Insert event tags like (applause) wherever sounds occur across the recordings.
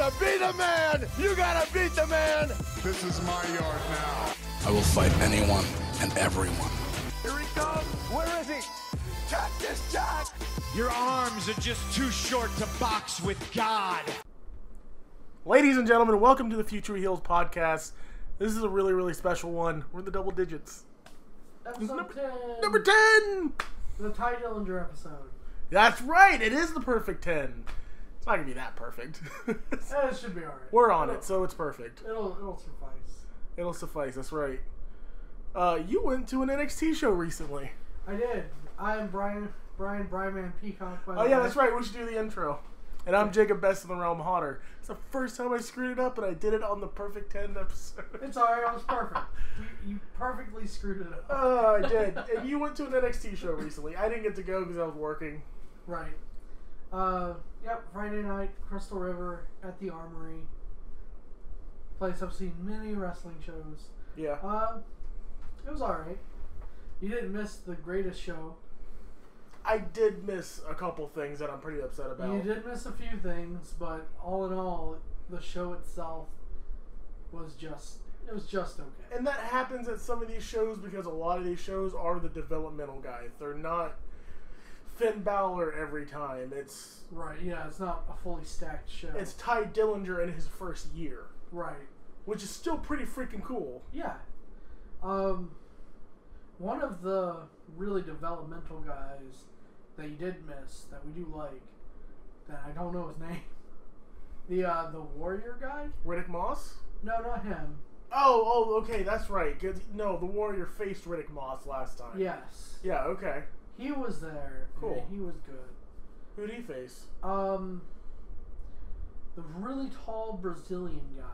To be the man, you gotta beat the man. This is my yard now. I will fight anyone and everyone. Here he comes. Where is he? Cactus Jack. Your arms are just too short to box with God. Ladies and gentlemen, welcome to the Future Heels podcast. This is a really, really special one. We're in the double digits. Episode Number, 10. number 10! The Tye Dillinger episode. That's right, it is the perfect 10. It's not to be that perfect. (laughs) Eh, it should be alright. We're on It'll- it, so it's perfect. It'll, it'll suffice. It'll suffice, that's right. Uh, you went to an NXT show recently. I did. I am Bryan, Bryan Bryman Peacock. By Oh, yeah, way. that's right. We should do the intro. And I'm Jacob Best in the Realm Hauter. It's the first time I screwed it up, and I did it on the perfect 10 episode. It's alright, I was perfect. (laughs) you, you perfectly screwed it up. Oh, I did. And you went to an NXT show recently. I didn't get to go because I was working. Right. Uh, yep, Friday night, Crystal River at the Armory. Place I've seen many wrestling shows. Yeah. Uh, it was alright. You didn't miss the greatest show. I did miss a couple things that I'm pretty upset about. You did miss a few things, but all in all, the show itself was just it was just okay. And that happens at some of these shows because a lot of these shows are the developmental guys. They're not Finn Balor every time. It's Right, yeah, it's not a fully stacked show. it's Tye Dillinger in his first year, right. which is still pretty freaking cool. Yeah. Um one of the really developmental guys that you did miss that we do like that I don't know his (laughs) name. The uh the warrior guy? Riddick Moss? No, not him. Oh, oh, okay, that's right. 'Cause- No, the Warrior faced Riddick Moss last time. Yes. Yeah, okay. He was there. Cool. and he was good. Who did he face? Um, the really tall Brazilian guy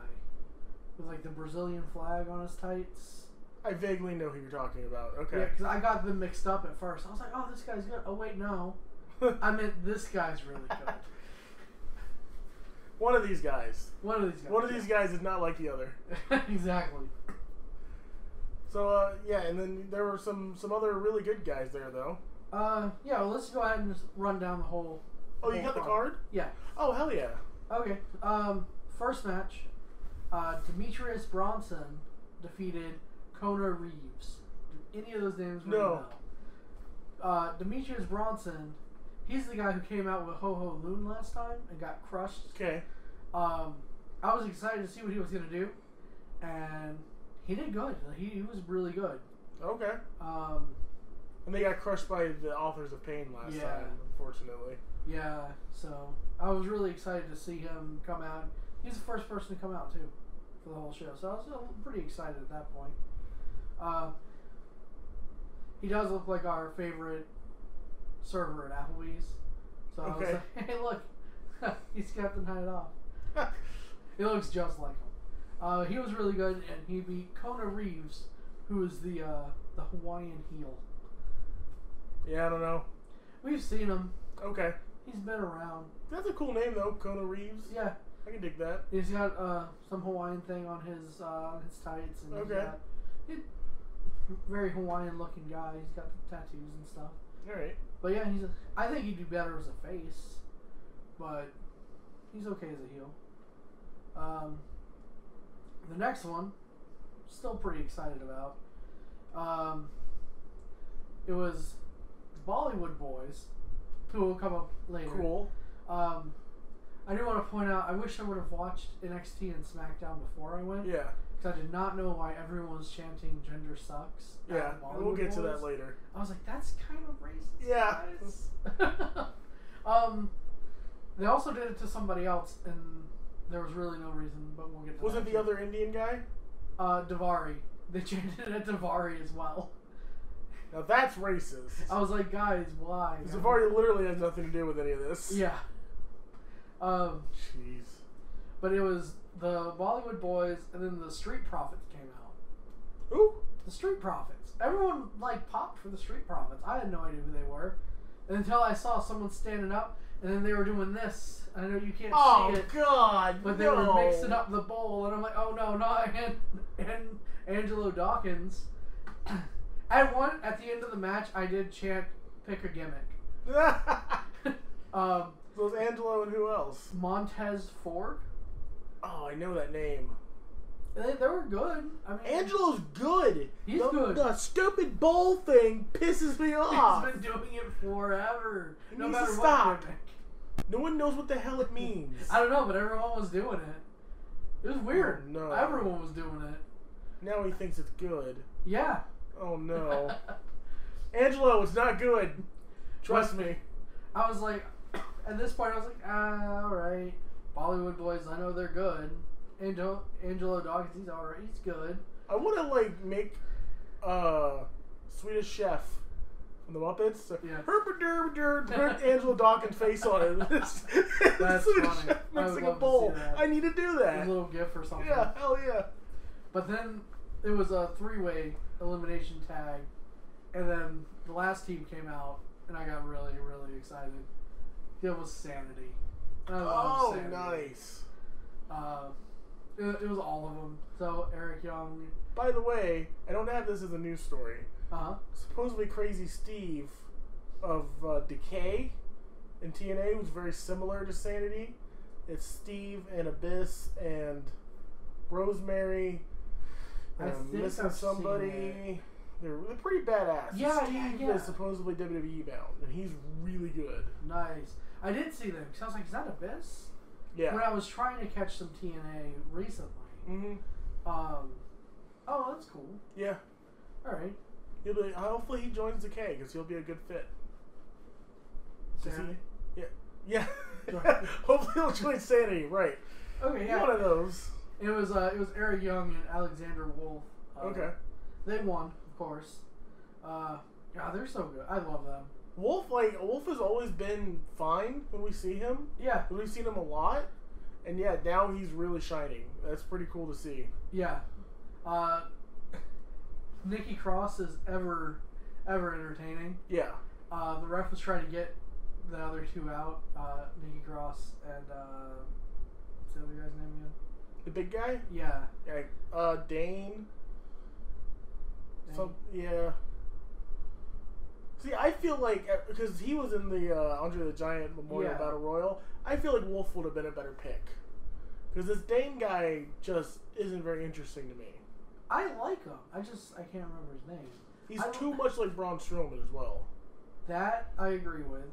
with like the Brazilian flag on his tights. I vaguely know who you're talking about. Okay. Yeah, because I got them mixed up at first. I was like, "Oh, this guy's good." Oh, wait, no. (laughs) I meant this guy's really good. (laughs) One of these guys. One of these guys. One of these guys is not like the other. (laughs) exactly. So uh, yeah, and then there were some some other really good guys there though. Uh, yeah. Well, let's go ahead and just run down the whole. Oh, you whole got the card. Yeah. Oh hell yeah! Okay. Um, first match, uh, Demetrius Bronson defeated Kona Reeves. Do any of those names ring No. Uh, Demetrius Bronson, he's the guy who came out with Ho Ho Lun last time and got crushed. Okay. Um, I was excited to see what he was gonna do, and he did good. He, he was really good. Okay. Um, And they got crushed by the authors of pain last Yeah. time, unfortunately. yeah. So I was really excited to see him come out. He's the first person to come out too for the whole show, so I was uh, pretty excited at that point. Uh, he does look like our favorite server at Applebee's. So I was like, (laughs) hey, look, (laughs) he's Captain Hide Off. (laughs) He looks just like him. Uh, he was really good, and he beat Kona Reeves, who is the uh, the Hawaiian heel. Yeah, I don't know. We've seen him. Okay. He's been around. That's a cool name though, Kona Reeves. Yeah, I can dig that. he's got uh, some Hawaiian thing on his uh, on his tights, and Okay. he's got he, very Hawaiian looking guy. He's got the tattoos and stuff. All right. But yeah, he's. A, I think he'd do better as a face, but he's okay as a heel. Um, the next one, still pretty excited about. Um, it was Bollywood Boys, who will come up later. Cool. Um, I do want to point out. I wish I would have watched NXT and SmackDown before I went. Yeah. Because I did not know why everyone was chanting "Jinder sucks." Yeah. We'll get to that later. I was like, that's kind of racist. Yeah. guys." (laughs) um, they also did it to somebody else, and there was really no reason. But we'll get to Was it the too. other Indian guy? Uh, Daivari. They (laughs) chanted it at Daivari as well. Now that's racist. I was like, guys, why? Daivari literally has nothing to do with any of this. Yeah. Um, Jeez. but it was the Bollywood Boys, and then the Street Profits came out. Ooh. The Street Profits. Everyone like popped for the Street Profits. I had no idea who they were until I saw someone standing up, and then they were doing this. I know you can't Oh see it, Oh God. but they no. were mixing up the bowl, and I'm like, oh no, not and and Angelo Dawkins. At one at the end of the match, I did chant "Pick a gimmick." (laughs) Um, so it was Angelo and who else? Montez Ford. Oh, I know that name. They, they were good. I mean, Angelo's good. He's the, good. The stupid bowl thing pisses me off. (laughs) He's been doing it forever. He no matter stop. what. gimmick. No one knows what the hell it means. I don't know, but everyone was doing it. It was weird. Oh, no. Everyone was doing it. now he thinks it's good. Yeah. Oh no. Angelo, it's not good. Trust me. I was like, (coughs) at this point, I was like, ah, all right. Bollywood boys, I know they're good. Angelo, Angelo Dawkins, he's all right. He's good. I want to like make uh Swedish Chef from the Muppets. Yeah. Herpaderpader, put (laughs) Angelo Dawkins face on it. (laughs) That's Swedish funny. Chef mixing a bowl. I need to do that. A little gif or something. Yeah, hell yeah. But then it was a three-way elimination tag, and then the last team came out, and I got really, really excited. It was Sanity. I Oh, Sanity. nice. Uh, it, it was all of them. So Eric Young. By the way, I don't have this as a news story. Uh huh. Supposedly, Crazy Steve of uh, Decay in TNA was very similar to Sanity. It's Steve and Abyss and Rosemary. I and think missing somebody. They're, they're pretty badass. Yeah, Steve yeah, yeah. is supposedly WWE bound, and he's really good. Nice. I did see them because I was like, "Is that Abyss?" Yeah. When I was trying to catch some TNA recently. hmm Um. Oh, that's cool. Yeah. All right. He'll be, hopefully he joins the K because he'll be a good fit. Sarah? he? Yeah. Yeah. (laughs) hopefully he'll join Sanity. Right. Okay. Yeah. One of those. It was uh, it was Eric Young and Alexander Wolfe. Uh, Okay. They won, of course. Uh, yeah, they're so good. I love them. Wolfe, like Wolfe, has always been fine when we see him. Yeah, We've seen him a lot, and yeah, now he's really shining. That's pretty cool to see. yeah. Uh, (coughs) Nikki Cross is ever, ever entertaining. Yeah. Uh, the ref was trying to get the other two out. Uh, Nikki Cross and uh, what's the other guy's name again? The big guy. Yeah. Yeah. Uh, Dain. Some. Yeah. See, I feel like uh, because he was in the uh, Andre the Giant Memorial Yeah. Battle Royal, I feel like Wolfe would have been a better pick. Because this Dain guy just isn't very interesting to me. I like him. I just I can't remember his name. He's I too much like Braun Strowman as well. That I agree with.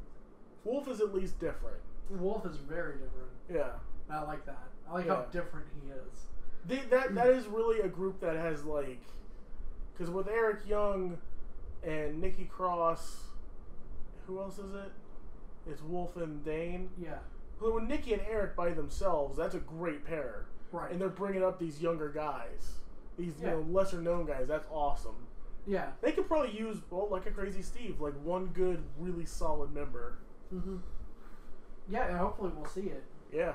Wolfe is at least different. Wolfe is very different. Yeah. I like that. I like how different he is. They, that that is really a group that has like, because with Eric Young and Nikki Cross, who else is it? It's Wolfe and Dain. Yeah. So with Nikki and Eric by themselves, that's a great pair. Right. And they're bringing up these younger guys, these Yeah. you know lesser known guys. That's awesome. yeah. They could probably use well like a Crazy Steve, like one good, really solid member. Mm-hmm. Yeah, and hopefully we'll see it. Yeah.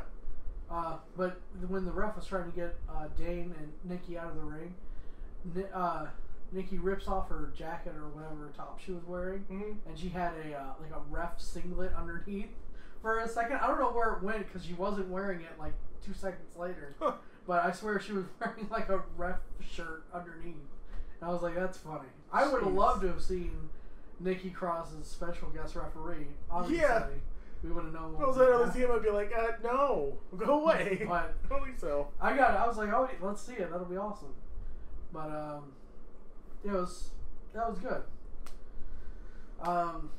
Uh, but when the ref was trying to get uh, Dain and Nikki out of the ring, uh, Nikki rips off her jacket or whatever top she was wearing, hmm and she had a uh, like a ref singlet underneath for a second. I don't know where it went because she wasn't wearing it like two seconds later. (laughs) Huh. But I swear she was (laughs) wearing like a ref shirt underneath. And I was like, that's funny. I would have loved to have seen Nikki Cross's special guest referee. Obviously, Yeah. We have known. If I was was other team, I'd be like, uh, no, go away. But- I don't think so. I got it. I was like, oh, let's see it. That'll be awesome. But um, it was that was good. Um,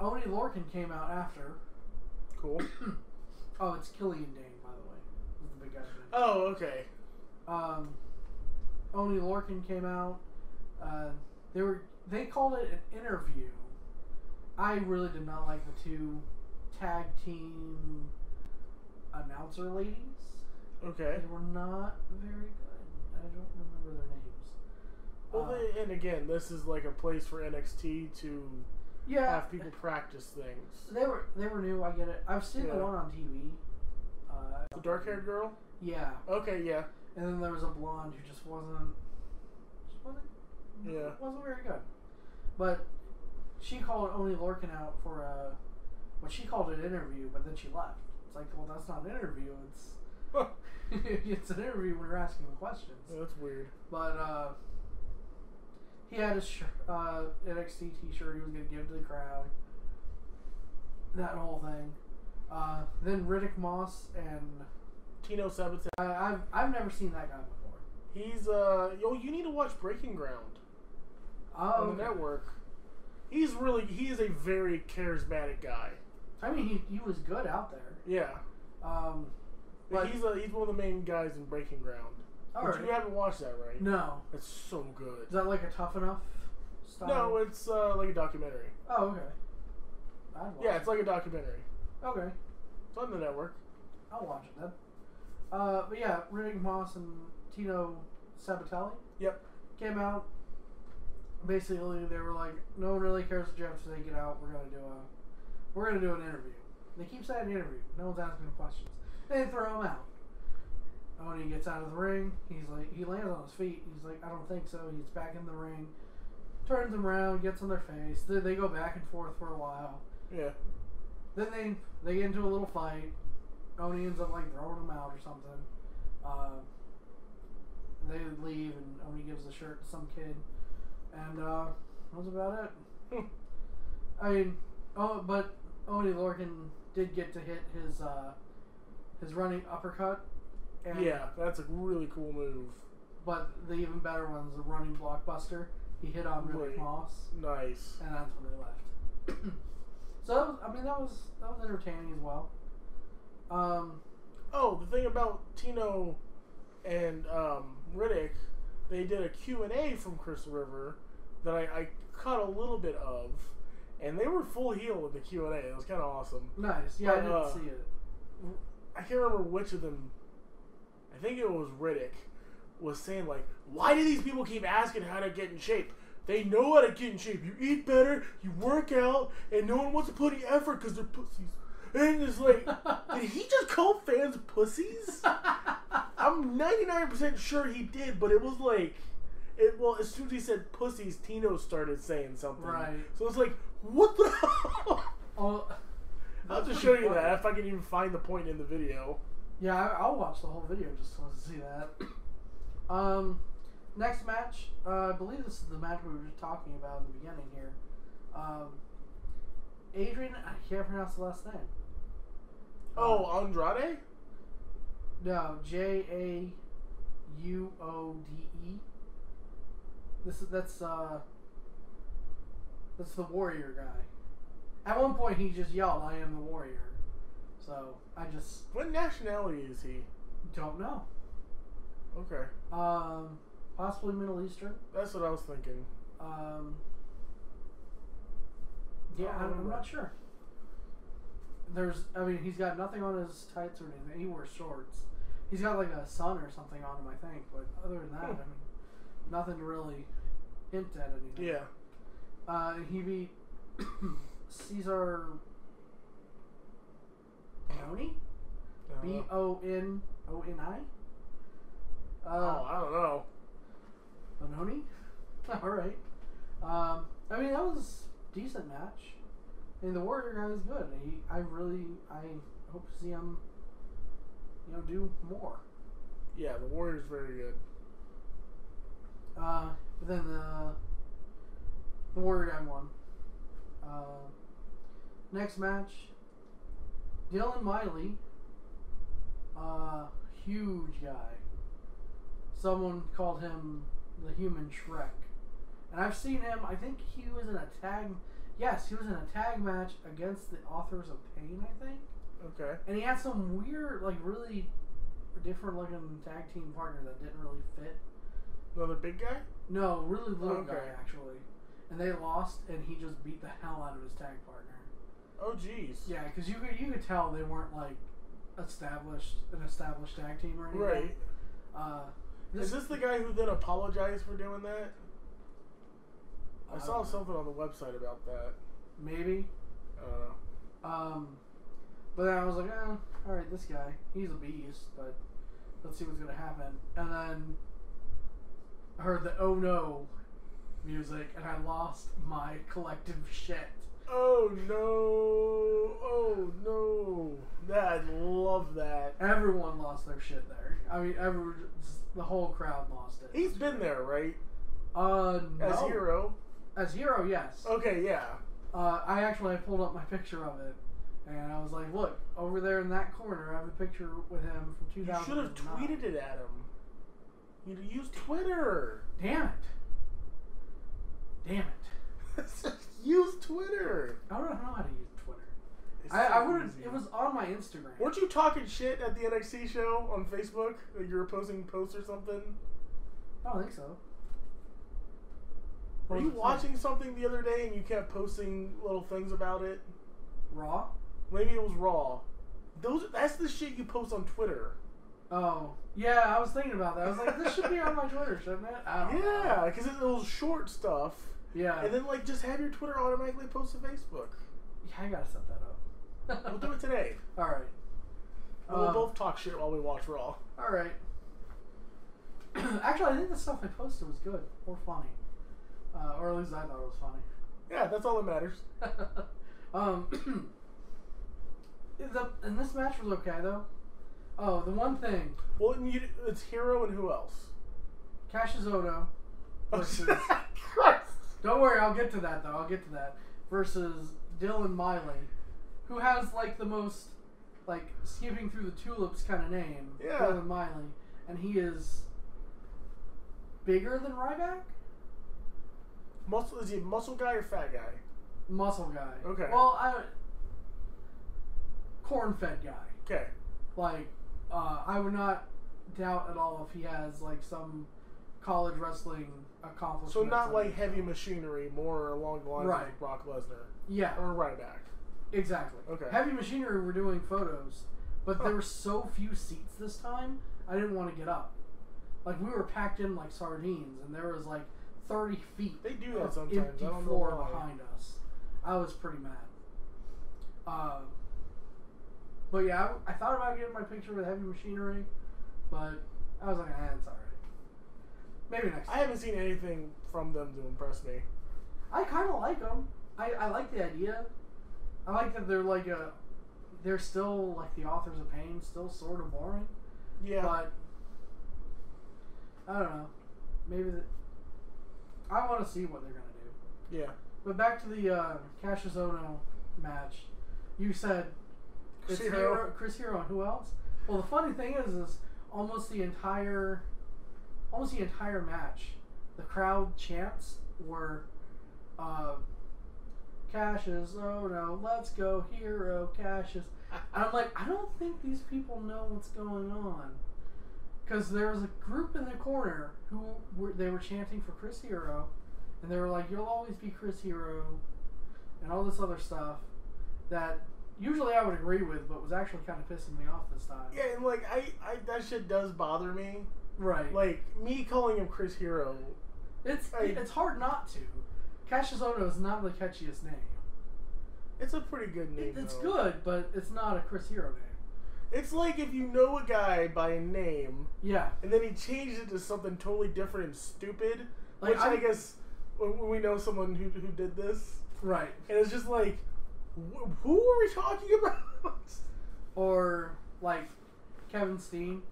Oni Lorcan came out after. Cool. (coughs) Oh, it's Killian Dain, by the way. The big name. Oh, okay. Um, Oni Lorcan came out. Uh, they were they called it an interview. I really did not like the two tag team announcer ladies. Okay. They were not very good. I don't remember their names. Well, Uh, they, and again, this is like a place for NXT to yeah, have people practice things. They were they were new. I get it. I've seen Yeah. the one on TV. Uh, The dark haired girl? Yeah, Okay, yeah. and then there was a blonde who just wasn't just wasn't Yeah. wasn't very good. But she called Oni Lorcan out for a what she called an interview, but then she left. It's like, well, that's not an interview. It's (laughs) it's an interview when you're asking questions. Yeah, that's weird. But uh, he had his sh- uh, NXT T-shirt he was gonna give to the crowd. That whole thing. Uh, then Riddick Moss and Tino Sabbatelli. I, I've I've never seen that guy before. He's uh yo, you need to watch Breaking Ground Oh, on the okay. network. He's really he is a very charismatic guy. I mean, he, he was good out there. Yeah. Um, but he's a, he's one of the main guys in Breaking Ground. But Alright. you haven't watched that, right? no, It's so good. is that like a tough enough style? No, it's uh, like a documentary. Oh, okay. Yeah, it. it's like a documentary. okay. It's on the network. I'll watch it then. Uh, but yeah, Riddick Moss and Tino Sabbatelli Yep. came out. Basically, they were like, "No one really cares if Jeff they get out. We're gonna do a, we're gonna do an interview." They keep saying interview. No one's asking him questions. They throw him out. And When he gets out of the ring, he's like, he lands on his feet. He's like, "I don't think so." He's back in the ring, turns them around, gets on their face. They, they go back and forth for a while. Yeah. Then they they get into a little fight. Oni ends up like throwing him out or something. Uh, they leave and Oni gives the shirt to some kid, and uh, that was about it. I mean, oh, but Oni Lorcan did get to hit his uh, his running uppercut. And, Yeah, that's a really cool move. But the even better one was a running blockbuster. He hit on Riddick Right. Moss Nice. and that's when they left. (clears throat) so that was, I mean that was that was entertaining as well. Um, Oh, the thing about Tino and um, Riddick, they did a Q&A from Crystal River that I, I caught a little bit of, and they were full heel with the Q&A. It was kind of awesome. nice. Yeah, I didn't uh, see it. I can't remember which of them. I think it was Riddick was saying like, "Why do these people keep asking how to get in shape? They know how to get in shape. You eat better, you work out, and no one wants to put any effort because they're pussies." And it's like, did he just call fans pussies? I'm 99% sure he did, but it was like, it well as soon as he said pussies, Tino started saying something. Right. So it's like, what the? hell? Oh, I'll just show you funny. that if I can even find the point in the video. Yeah, I, I'll watch the whole video just to see that. Um, next match, uh, I believe this is the match we were just talking about in the beginning here. Um, Adrian, I can't pronounce the last name. Oh, Andrade? No, J A U O D E. This is that's uh that's the warrior guy. At one point he just yelled, I am the warrior. So I just What nationality is he? don't know. Okay. Um possibly Middle Eastern. That's what I was thinking. Um Yeah, I don't I'm, I'm not sure. There's I mean he's got nothing on his tights or anything. He wears shorts. He's got like a sun or something on him, I think, but other than that, I Hmm. mean nothing really hint at anything. Yeah. Uh, and he beat (coughs) Cezar Bononi? Uh, B O N O N I? oh, Uh, I don't know. Bononi? (laughs) Alright. Um, I mean, that was a decent match. Mean, the Warrior guy is good. He, I really, I hope to see him, you know, do more. Yeah, the Warrior's very good. Uh, but then the the Warrior guy won. Uh, next match, Dylan Miley, uh, huge guy. Someone called him the Human Shrek, and I've seen him. I think he was in a tag. Yes, he was in a tag match against the Authors of Pain. I think, Okay. and he had some weird, like really different looking tag team partner that didn't really fit. Another big guy? No, really little Okay. guy actually. And they lost, and he just beat the hell out of his tag partner. Oh, jeez. Yeah, because you could you could tell they weren't like established an established tag team or anything. Right. Uh, Is this the guy who then apologized for doing that? I I saw know. something on the website about that. maybe? I don't know. Um, but then I was like, eh, all right, this guy, he's a beast, but let's see what's gonna happen. And then I heard the oh no music, and I lost my collective shit. Oh no! Oh no! That I love that. Everyone lost their shit there. I mean, every the whole crowd lost it. He's been there, right? uh As no. hero. As hero, yes. Okay, yeah. Uh, I actually pulled up my picture of it, And I was like, look, over there in that corner, I have a picture with him from You 2009. should have tweeted it at him. You'd use Twitter. Damn it. Damn it. (laughs) use Twitter. I don't know how to use Twitter. It's I, I would have. It was on my Instagram. Weren't you talking shit at the NXT show on Facebook? Like you were posting posts or something? I don't think so. Were you watching something the other day and you kept posting little things about it? Raw? Maybe it was Raw. Those that's the shit you post on Twitter. Oh, yeah. I was thinking about that. I was like, this should be on my Twitter, shouldn't it? Yeah, because it was short stuff. Yeah. And then like just have your Twitter automatically post to Facebook. yeah, I gotta set that up. We'll do it today. (laughs) All right. We'll Um, both talk shit while we watch Raw. All right. (clears throat) Actually, I think the stuff I posted was good or funny, uh, or at least I thought it was funny. Yeah, that's all that matters. (laughs) um, (clears throat) the, and this match was okay though. Oh, the one thing, Well, you, it's Hero and who else? Cassius (laughs) Ohno versus. Christ. don't worry, I'll get to that though. I'll get to that. Versus Dylan Miley, who has like the most like skipping through the tulips kind of name. Yeah. Dylan Miley, and he is bigger than Ryback. Muscle is he a muscle guy or fat guy? muscle guy. Okay. Well, I corn fed guy. Okay. Like, uh, I would not doubt at all if he has like some college wrestling accomplishment. So not like heavy machinery, more along the lines Right. of like Brock Lesnar Yeah, or Ryback. exactly. Okay. Heavy machinery were doing photos, but Huh. there were so few seats this time. I didn't want to get up. Like we were packed in like sardines, and there was like thirty feet. They do that sometimes. Empty I don't know floor why. behind us. I was pretty mad. Uh, but yeah, I, I thought about getting my picture with heavy machinery, but I was like, eh, it's alright. Maybe next I time. haven't seen anything from them to impress me. I kind of like them. I, I like the idea. I like that they're like a, they're still like the authors of pain, still sort of boring, Yeah. but I don't know. Maybe that. I want to see what they're gonna do. yeah. But back to the uh, Cassius Ohno match. You said Chris Hero. Hero. Chris Hero, and who else? Well, the funny thing is, is almost the entire, almost the entire match, the crowd chants were, uh, Cassius Ohno, let's go Hero Cassius. And I'm like, I don't think these people know what's going on. Because there was a group in the corner who were they were chanting for Chris Hero, and they were like, "You'll always be Chris Hero," and all this other stuff that usually I would agree with, but was actually kind of pissing me off this time. Yeah, and like I, I that shit does bother me. Right. Like me calling him Chris Hero. it's I- it's hard not to. Cassius Ohno is not the catchiest name. It's a pretty good name. It, it's though. good, but it's not a Chris Hero name. It's like if you know a guy by a name Yeah. and then he changed it to something totally different and stupid, Like, which i I'm- guess when we know someone who who did this, Right. and it's just like, wh- who are we talking (laughs) about? Or like Kevin Steen.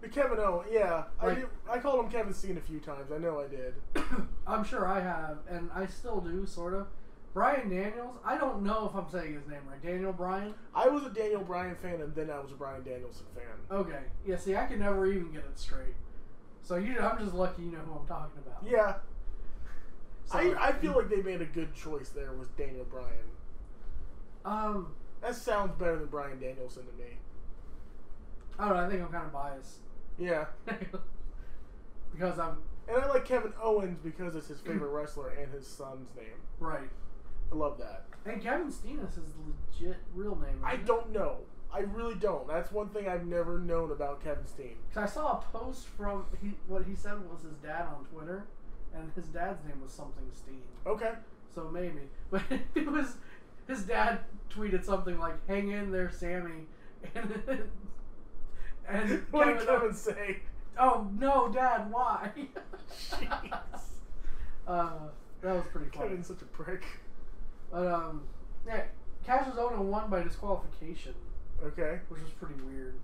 The Kevin O. Yeah, I Like- did, I called him Kevin Steen a few times. I know I did. (coughs) I'm sure I have, and I still do, sort of. Brian Daniels. I don't know if I'm saying his name right. Daniel Bryan. I was a Daniel Bryan fan, and then I was a Bryan Danielson fan. Okay. Yeah. See, I can never even get it straight. So you, I'm just lucky you know who I'm talking about. Yeah, So- I, I feel like they made a good choice there with Daniel Bryan. Um. That sounds better than Bryan Danielson to me. I don't know. I think I'm kind of biased Yeah, (laughs) because I'm and I like Kevin Owens because it's his favorite (clears throat) wrestler and his son's name. right. I love that. And Kevin Steen is his legit real name. I it? don't know. I really don't. That's one thing I've never known about Kevin Steen. 'Cause I saw a post from he, what he said was his dad on Twitter, and his dad's name was something Steen. Okay. So maybe, (laughs) but it was his dad tweeted something like "Hang in there, Sammy," (laughs) and and What did Kevin- Kevin (laughs) say? Oh no, Dad, why? Jeez. uh, that was pretty funny. Kevin's such a prick. But um, yeah, Cassius Ohno won by disqualification, Okay. which was pretty weird.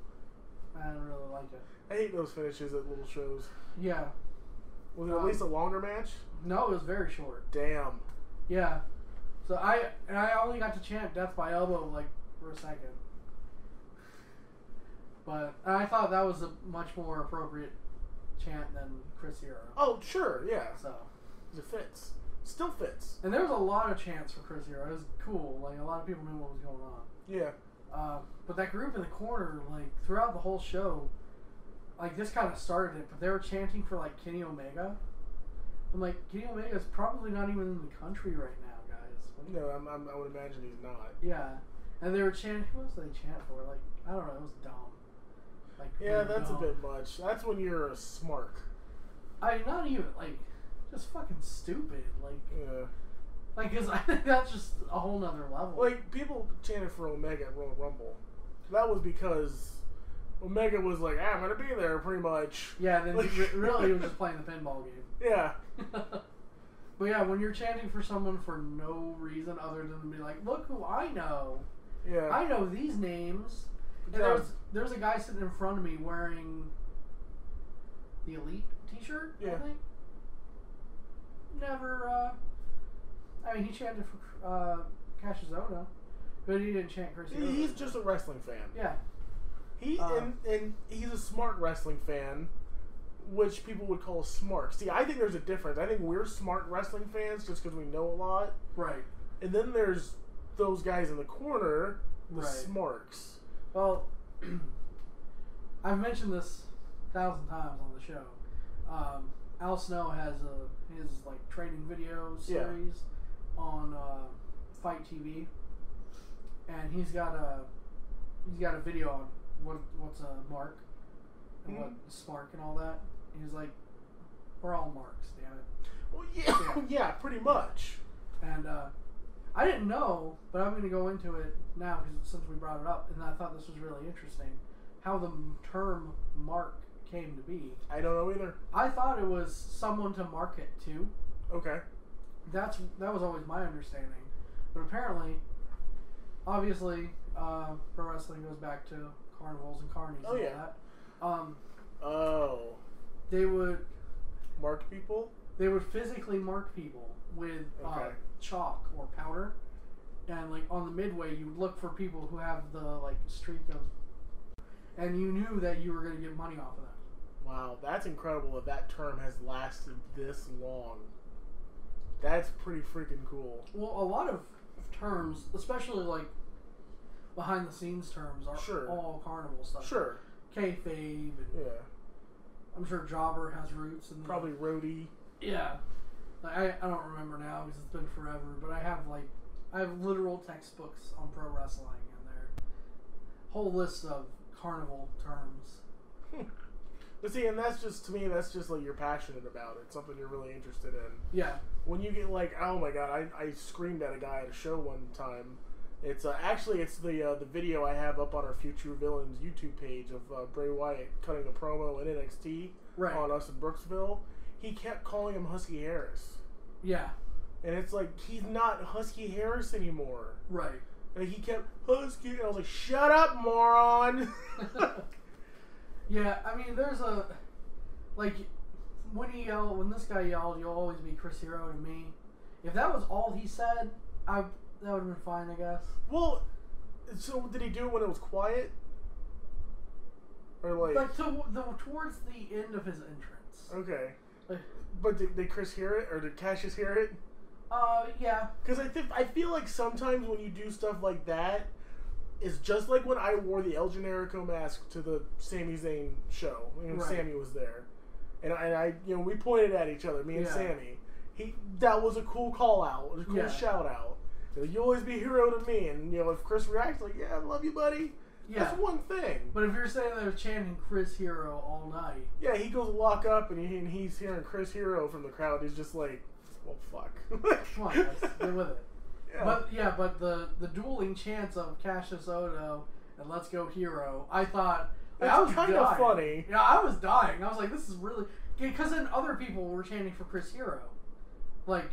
I didn't really like it. I hate those finishes at little shows. Yeah, Was it at Um, least a longer match? no, it was very short. Damn. Yeah, so I and I only got to chant "Death by Elbow" like for a second. But I thought that was a much more appropriate chant than Chris Hero. Oh, sure, yeah. So, It fits. Still fits. and there was a lot of chants for Chris Hero. It was cool. Like a lot of people knew what was going on. Yeah. Uh, but that group in the corner, like throughout the whole show, like this kind of started it. But they were chanting for like Kenny Omega. I'm like, Kenny Omega is probably not even in the country right now, guys. What do you- No, I'm, I'm, I would imagine he's not. Yeah, and they were chanting. Who else did they chant for? Like I don't know. It was dumb. Like Yeah, that's a bit much. That's when you're a smark. I not even like just fucking stupid. Like Yeah. like because (laughs) I think that's just a whole nother level. Like, people chanted for Omega at Royal Rumble. That was because Omega was like, ah, I'm going to be there, pretty much. yeah, then like- re- really he was just (laughs) playing the pinball game. Yeah. (laughs) but yeah, when you're chanting for someone for no reason other than to be like, look who I know. Yeah. I know these names. And there's there's a guy sitting in front of me wearing the Elite T-shirt. Yeah. I think. Never. uh I mean, he chanted for uh, Cassius Ohno, but he didn't chant Chris. He- Hero. He's just a wrestling fan. yeah. He Uh, and, and he's a smart wrestling fan, which people would call smart. See, I think there's a difference. I think we're smart wrestling fans just because we know a lot, Right. and then there's those guys in the corner, the Right. smarks. Well, (clears throat) I've mentioned this a thousand times on the show. Um, Al Snow has a his like training video Yeah. series on uh, FITE TV, and he's got a he's got a video on what what's a mark and what Mhm. smark and all that. And he's like, we're all marks, damn it. Well, yeah, yeah, (laughs) pretty much. And uh, I didn't know, but I'm going to go into it now because since we brought it up, and I thought this was really interesting, how the term mark came to be. I don't know either. I thought it was someone to market to. Okay. That's that was always my understanding, but apparently, obviously, uh, pro wrestling goes back to carnivals and carnies Oh, and yeah. that. Um, Oh, they would mark people. they would physically mark people with uh, chalk or powder, and like on the midway, you look for people who have the like streak of, and you knew that you were going to get money off of that. Wow, that's incredible that that term has lasted this long. That's pretty freaking cool. Well, a lot of terms, especially like behind the scenes terms, are Sure. all carnival stuff. Sure. kayfabe, and Yeah. I'm sure jobber has roots in the- Probably roadie. Yeah. Like, I, I don't remember now because it's been forever, but I have like I have literal textbooks on pro wrestling and their whole list of carnival terms. (laughs) But see, and that's just to me, that's just like you're passionate about it, something you're really interested in. Yeah. When you get like, oh my god, I, I screamed at a guy at a show one time. It's uh, actually it's the uh, the video I have up on our Future Villains YouTube page of uh, Bray Wyatt cutting a promo in NXT Right. on us in Brooksville. He kept calling him Husky Harris, Yeah. and it's like he's not Husky Harris anymore. Right. And he kept Husky, and I was like, shut up, moron. (laughs) (laughs) Yeah, I mean, there's a like when he yelled, when this guy yelled, "You'll always be Chris Hero to me." If that was all he said, I that would have been fine, I guess. Well, so did he do it when it was quiet? Or like, Like to, the, towards the end of his entrance. okay, Like, but did, did Chris hear it or did Cassius hear it? Uh, yeah, Because I think I feel like sometimes when you do stuff like that, it's just like when I wore the El Generico mask to the Sami Zayn show when Right. Sami was there, and I, and I, you know, we pointed at each other, me and Yeah. Sami. He that was a cool call out, a cool Yeah. shout out. You always be a hero to me, and you know if Chris reacts like, "Yeah, I love you, buddy," yeah. that's one thing. But if you're saying they're chanting Chris Hero all night, Yeah, he goes walk up and, he, and he's hearing Chris Hero from the crowd. He's just like, well, fuck. (laughs) come on, guys, get with it. Yeah. But yeah, but the the dueling chants of Cassius Ohno and Let's Go Hero, I thought I was kinda funny. Yeah, I was dying. I was like, this is really because then other people were chanting for Chris Hero, like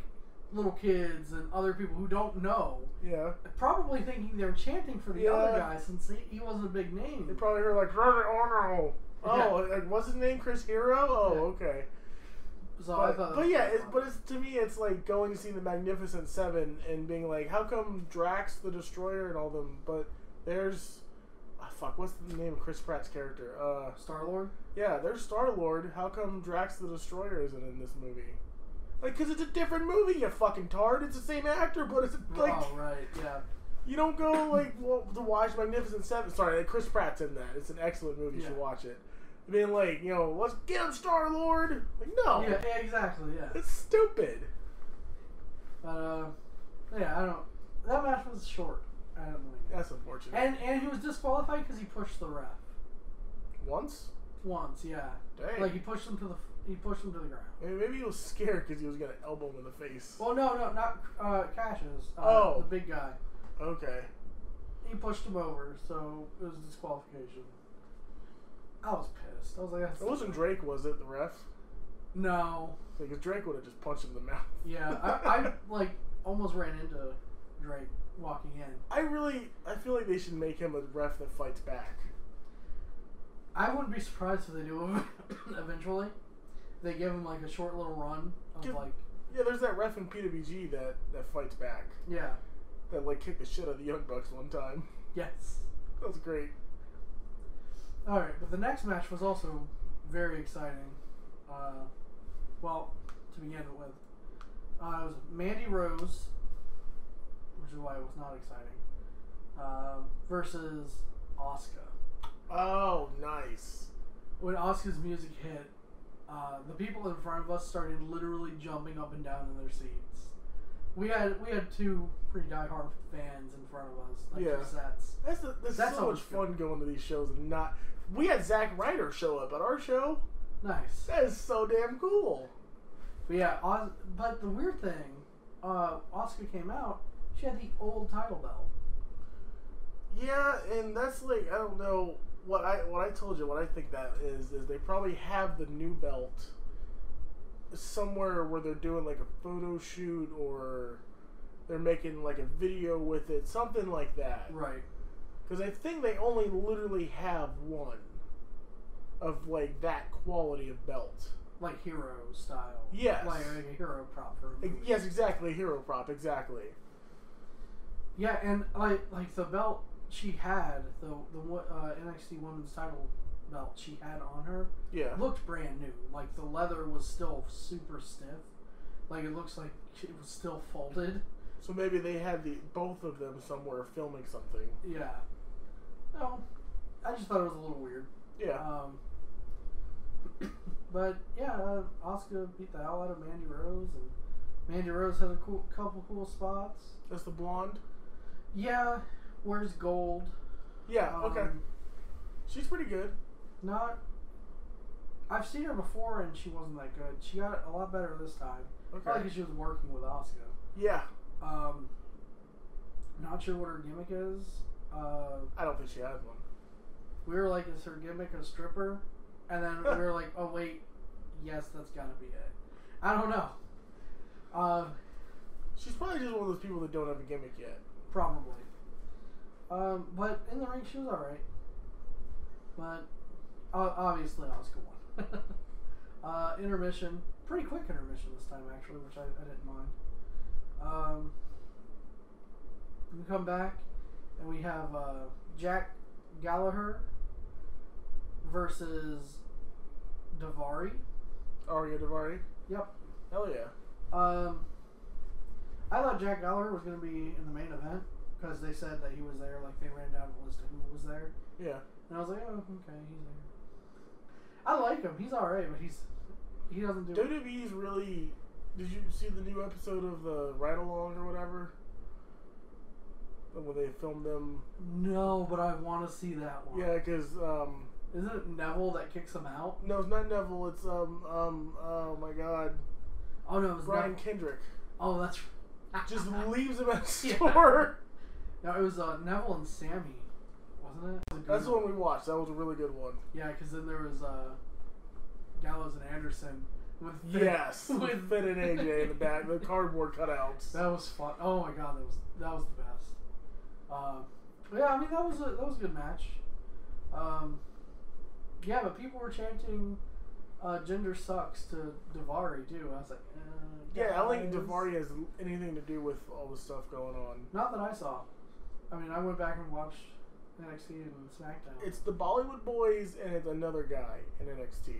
little kids and other people who don't know, yeah. probably thinking they're chanting for the Yeah. other guy since he, he wasn't a big name. They probably heard like, Roger Ono. Oh, Yeah. like, what's his name? Chris Hero? Oh, okay. But, but yeah, it's, but it's to me, it's like going to see the Magnificent Seven and being like, how come Drax the Destroyer and all them, but There's, ah, fuck, what's the name of Chris Pratt's character? Uh, Star Lord. yeah, there's Star Lord. How come Drax the Destroyer isn't in this movie? Like, cause it's a different movie, you fucking tard. It's the same actor, but it's like oh right, yeah. you don't go like well, to watch Magnificent Seven. Sorry, Chris Pratt's in that. It's an excellent movie. You should watch it. Being like, you know, let's get him Star Lord. Like, no, Yeah, yeah, exactly. Yeah. it's stupid. But uh, yeah, I don't. That match was short. I don't like it. That's unfortunate. And and he was disqualified because he pushed the ref Once, once. Yeah. Dang. Like he pushed him to the he pushed him to the ground. maybe, he was scared because he was gonna elbow him in the face. Well, no, no, not uh, Cassius. Uh, Oh. the big guy. Okay. He pushed him over, so it was disqualification. I was pissed. I was like, It wasn't Drake, was it? The ref? No. Because Drake would have just punched him in the mouth. Yeah, I, I like almost ran into Drake walking in. I really, I feel like they should make him a ref that fights back. I wouldn't be surprised if they do him (coughs) eventually. They give him like a short little run of Give- like, Yeah, there's that ref in PWG that that fights back. yeah, That like kicked the shit out of the Young Bucks one time. yes. That was great. All right, but the next match was also very exciting. Uh, well, to begin with, uh, it was Mandy Rose, which is why it was not exciting, uh, versus Asuka. Oh, nice. When Asuka's music hit, uh, the people in front of us started literally jumping up and down in their seats. We had we had two pretty diehard fans in front of us, like Yeah. cassettes. That's the, that's, so much good. fun going to these shows and not. We had Zack Ryder show up at our show. Nice. That is so damn cool. But yeah, Os- but the weird thing, uh, Asuka came out. She had the old title belt. Yeah, and that's like I don't know what I what I told you. What I think that is is they probably have the new belt somewhere where they're doing like a photo shoot or they're making like a video with it, something like that. Right. Because I think they only literally have one of like that quality of belt. Like hero style. Yes. Like, a hero prop for a movie. Yes, exactly. Hero prop, exactly. Yeah, and like like the belt she had, the the uh, NXT Women's Title belt she had on her Yeah. looked brand new. Like the leather was still super stiff. Like it looks like it was still folded. So maybe they had the both of them somewhere filming something. Yeah. No, I just thought it was a little weird. Yeah. Um, (coughs) but yeah, uh, Asuka beat the hell out of Mandy Rose, and Mandy Rose had a cool couple cool spots. That's the blonde. Yeah, wears gold. Yeah. okay. Um, She's pretty good. Not. I've seen her before, and she wasn't that good. She got a lot better this time. Okay. Probably because she was working with Asuka. Yeah. Um, not sure what her gimmick is. Uh, I don't think she has one. we were like, is her gimmick a stripper? And then we were like, oh wait, yes, that's gotta be it. I don't know. Uh, She's probably just one of those people that don't have a gimmick yet. probably. Um, but in the ring, she was all right. But uh, obviously, Asuka won. (laughs) uh, intermission, pretty quick intermission this time actually, which I, I didn't mind. Um, we come back and we have uh, Jack Gallagher versus Daivari. Ariya Daivari. Yep. Hell yeah. Um, I thought Jack Gallagher was going to be in the main event because they said that he was there. Like they ran down the list of who was there, Yeah. and I was like, oh, okay, he's there. I like him. He's all right, but he's he doesn't do. It. WWE's really. Did you see the new episode of the Ride Along or whatever? When they filmed them. No, but I want to see that one. Yeah, because um, Isn't it Neville that kicks him out? no, it's not Neville. It's um um oh my god, Oh no, it was Brian Neville. Kendrick Oh, that's (laughs) just leaves him at the (laughs) Yeah. store. no, it was uh, Neville and Sami, wasn't it? Was That's the one we watched. That was a really good one. Yeah, because then there was uh, Gallows and Anderson with Finn- Yes, (laughs) with and AJ in the back, the cardboard cutouts. That was fun. Oh my god, that was that was the best. Uh, yeah, I mean that was a that was a good match. Um, yeah, but people were chanting uh, "Gender sucks" to Daivari too. I was like, uh, Yeah, I don't think. Daivari has anything to do with all the stuff going on. Not that I saw. I mean, I went back and watched NXT and SmackDown. It's the Bollywood Boys and it's another guy in NXT.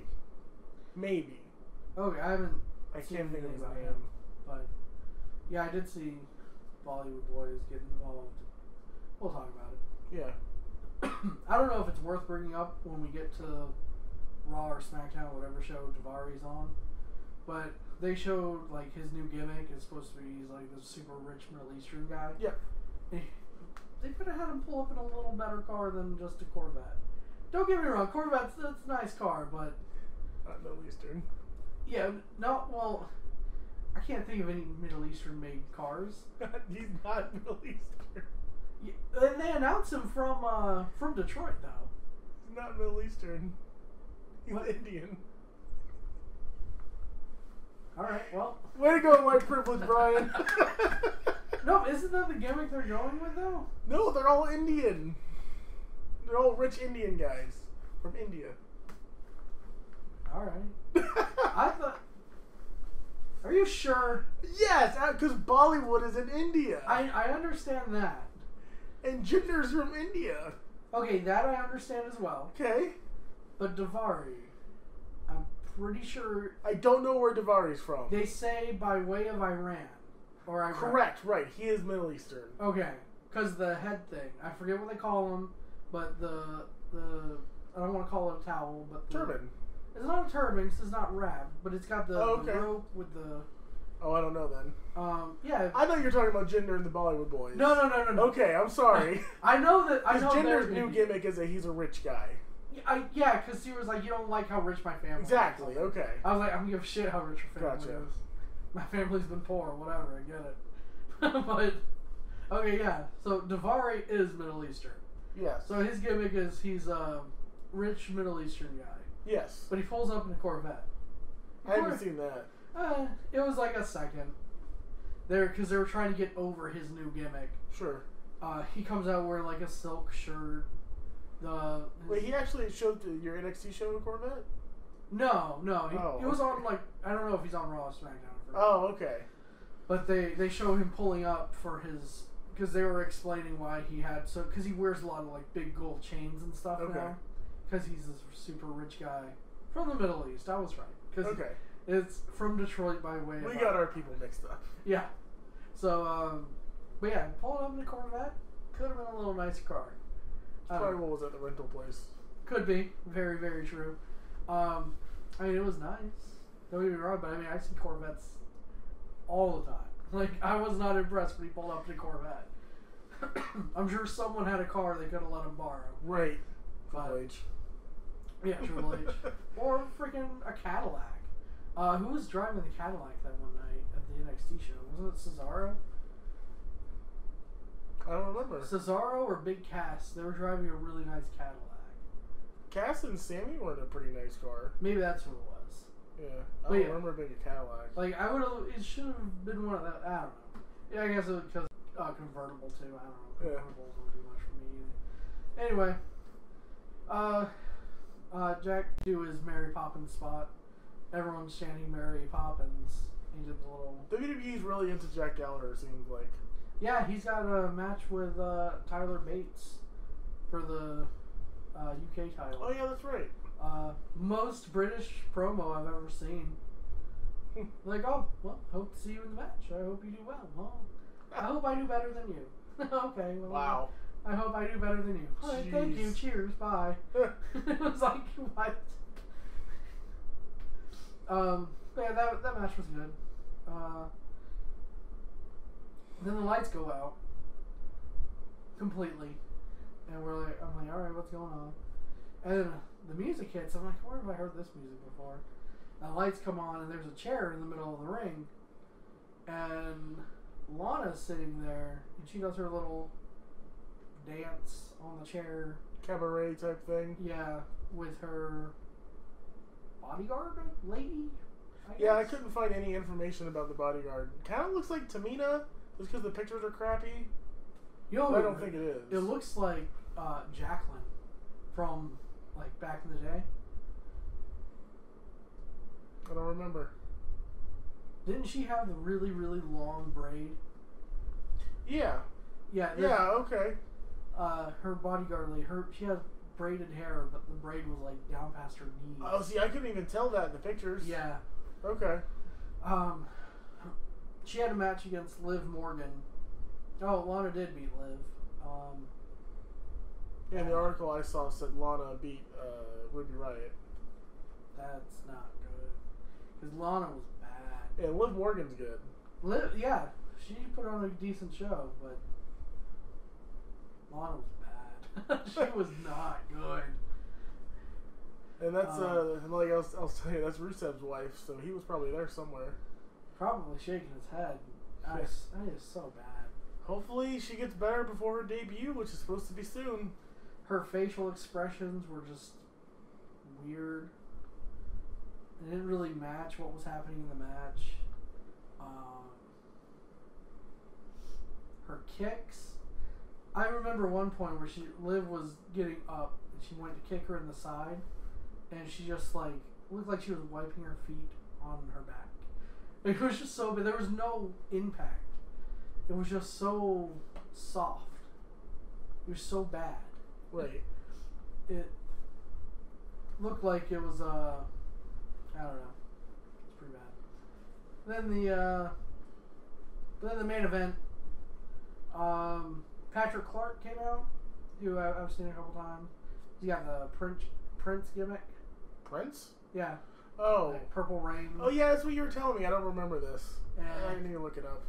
Maybe. Oh, okay. I haven't I seen can't think of his about name. him, but yeah, I did see Bollywood Boys get involved. We'll talk about it. Yeah. (clears throat) I don't know if it's worth bringing up when we get to Raw or SmackDown, or whatever show Daivari's on, but they showed like his new gimmick is supposed to be he's like this super rich Middle Eastern guy. Yeah. They could have had him pull up in a little better car than just a Corvette. Don't get me wrong, Corvette's that's a nice car, but Not Middle Eastern. Yeah, no, well, I can't think of any Middle Eastern made cars. (laughs) He's not Middle Eastern. Yeah, and they announced him from uh, from Detroit though. He's not Middle Eastern. He's What? Indian. All right, well, Way to go, white privilege, Bryan. (laughs) no, isn't that the gimmick they're going with though? no, they're all Indian. They're all rich Indian guys from India. All right. I thought. Are you sure? yes, uh, because Bollywood is in India. I I understand that. and Jinder's from India. Okay, that I understand as well. Okay. But Daivari, I'm pretty sure I don't know where Daivari's from. they say by way of Iran, or Iraq. Correct, right. He is Middle Eastern. Okay, because the head thing, I forget what they call him, but the the I don't want to call it a towel, but the, Turban. It's not a turban. 'cause it's not wrapped, but it's got the, Oh, the okay. rope with the Oh, I don't know then. um yeah. I thought you were talking about Jinder and the Bollywood Boys. no, no, no, no, no. Okay, I'm sorry. (laughs) I know that I know Jinder's they're new gimmick is that he's a rich guy. Yeah, I, yeah, because he was like, you don't like how rich my family. is." Exactly. Okay. I was like, I don't give a shit how rich your family Gotcha. is. My family's been poor, whatever. I get it. (laughs) but okay, yeah. So Daivari is Middle Eastern. Yes. So his gimmick is he's a rich Middle Eastern guy, yes. but he pulls up in a Corvette. I haven't seen that. Uh, it was like a second. There, because they were trying to get over his new gimmick. Sure. Uh, he comes out wearing like a silk shirt. The Wait, he actually showed to your NXT show in Corvette? no, no, he, Oh, was okay. on like I don't know if he's on Raw or SmackDown. Forget. Oh, okay. But they they show him pulling up for his because they were explaining why he had so because he wears a lot of like big gold chains and stuff Okay. now because he's this super rich guy from the Middle East. I was right because Okay. it's from Detroit by way We got our people mixed up. yeah. So um, but yeah, pulling up in a Corvette could have been a little nicer car. Probably what was at the rental place. Could be very very true. Um, I mean it was nice. Don't get me wrong, but I mean I see Corvettes all the time. (laughs) Like I was not impressed when he pulled up in a Corvette. (coughs) I'm sure someone had a car they could have let him borrow. Right. But-. Yeah, Triple H. (laughs) or freaking a Cadillac. Uh, who was driving the Cadillac that one night at the NXT show? Wasn't it Cesaro? I don't remember. Cesaro or Big Cass? They were driving a really nice Cadillac. Cass and Sami were in a pretty nice car. Maybe that's who it was. Yeah. I But don't yeah. remember being a Cadillac. Like I would have. It should have been one of that. I don't know. Yeah, I guess it was because uh, convertible too. I don't know. Yeah. Convertibles don't do much for me either. Anyway, uh, uh, Jack do his Mary Poppins spot. Everyone's chanting Mary Poppins. He did the little. WWE's really into Jack Gallagher, it seems like. Yeah, he's got a match with uh, Tyler Bates for the uh, UK title. Oh, yeah, that's right. Uh, most British promo I've ever seen. (laughs) like, oh, well, hope to see you in the match. I hope you do well. Well, I (laughs) hope I do better than you. (laughs) okay, well, Wow. I hope I do better than you. All right, thank you. Cheers. Bye. (laughs) (laughs) it was like what? Um, yeah, that that match was good. Uh, then the lights go out completely, and we're like, I'm like, all right, what's going on? And then the music hits. I'm like, where have I heard this music before? And the lights come on, and there's a chair in the middle of the ring, and Lana's sitting there, and she does her little dance on the chair. Cabaret type thing. Yeah, with her bodyguard lady. I Yeah, I couldn't find any information about the bodyguard. Kind of looks like Tamina, just because the pictures are crappy. You know, I don't think it is. It looks like uh, Jacqueline from like back in the day. I don't remember. Didn't she have the really really long braid? Yeah. Yeah. Yeah, okay. Uh, her bodyguard her she had braided hair, but the braid was like down past her knees. Oh, see, I couldn't even tell that in the pictures. yeah. Okay. Um, she had a match against Liv Morgan. Oh, Lana did beat Liv. Um, Yeah, the article I saw said Lana beat uh, Ruby Riot. that's not good because Lana was bad. And Liv Morgan's good. Liv, yeah, she put on a decent show, but Lana was bad. (laughs) she was not good. And that's, Um, uh, and like I was, I was telling you, that's Rusev's wife, so he was probably there somewhere. Probably shaking his head. That is, (laughs) that is so bad. Hopefully she gets better before her debut, which is supposed to be soon. Her facial expressions were just weird. It didn't really match what was happening in the match. Um, her kicks. I remember one point where she Liv was getting up and she went to kick her in the side, and she just like looked like she was wiping her feet on her back. It was just so, but there was no impact. It was just so soft. It was so bad Right. it looked like it was uh I don't know. It's pretty bad. Then the uh then the main event, um Patrick Clark came out, who I, I've seen a couple times. He got the Prince Prince gimmick. Prince? Yeah. Oh. like Purple Rain. Oh, yeah, that's what you were telling me. I don't remember this. I And need to look it up.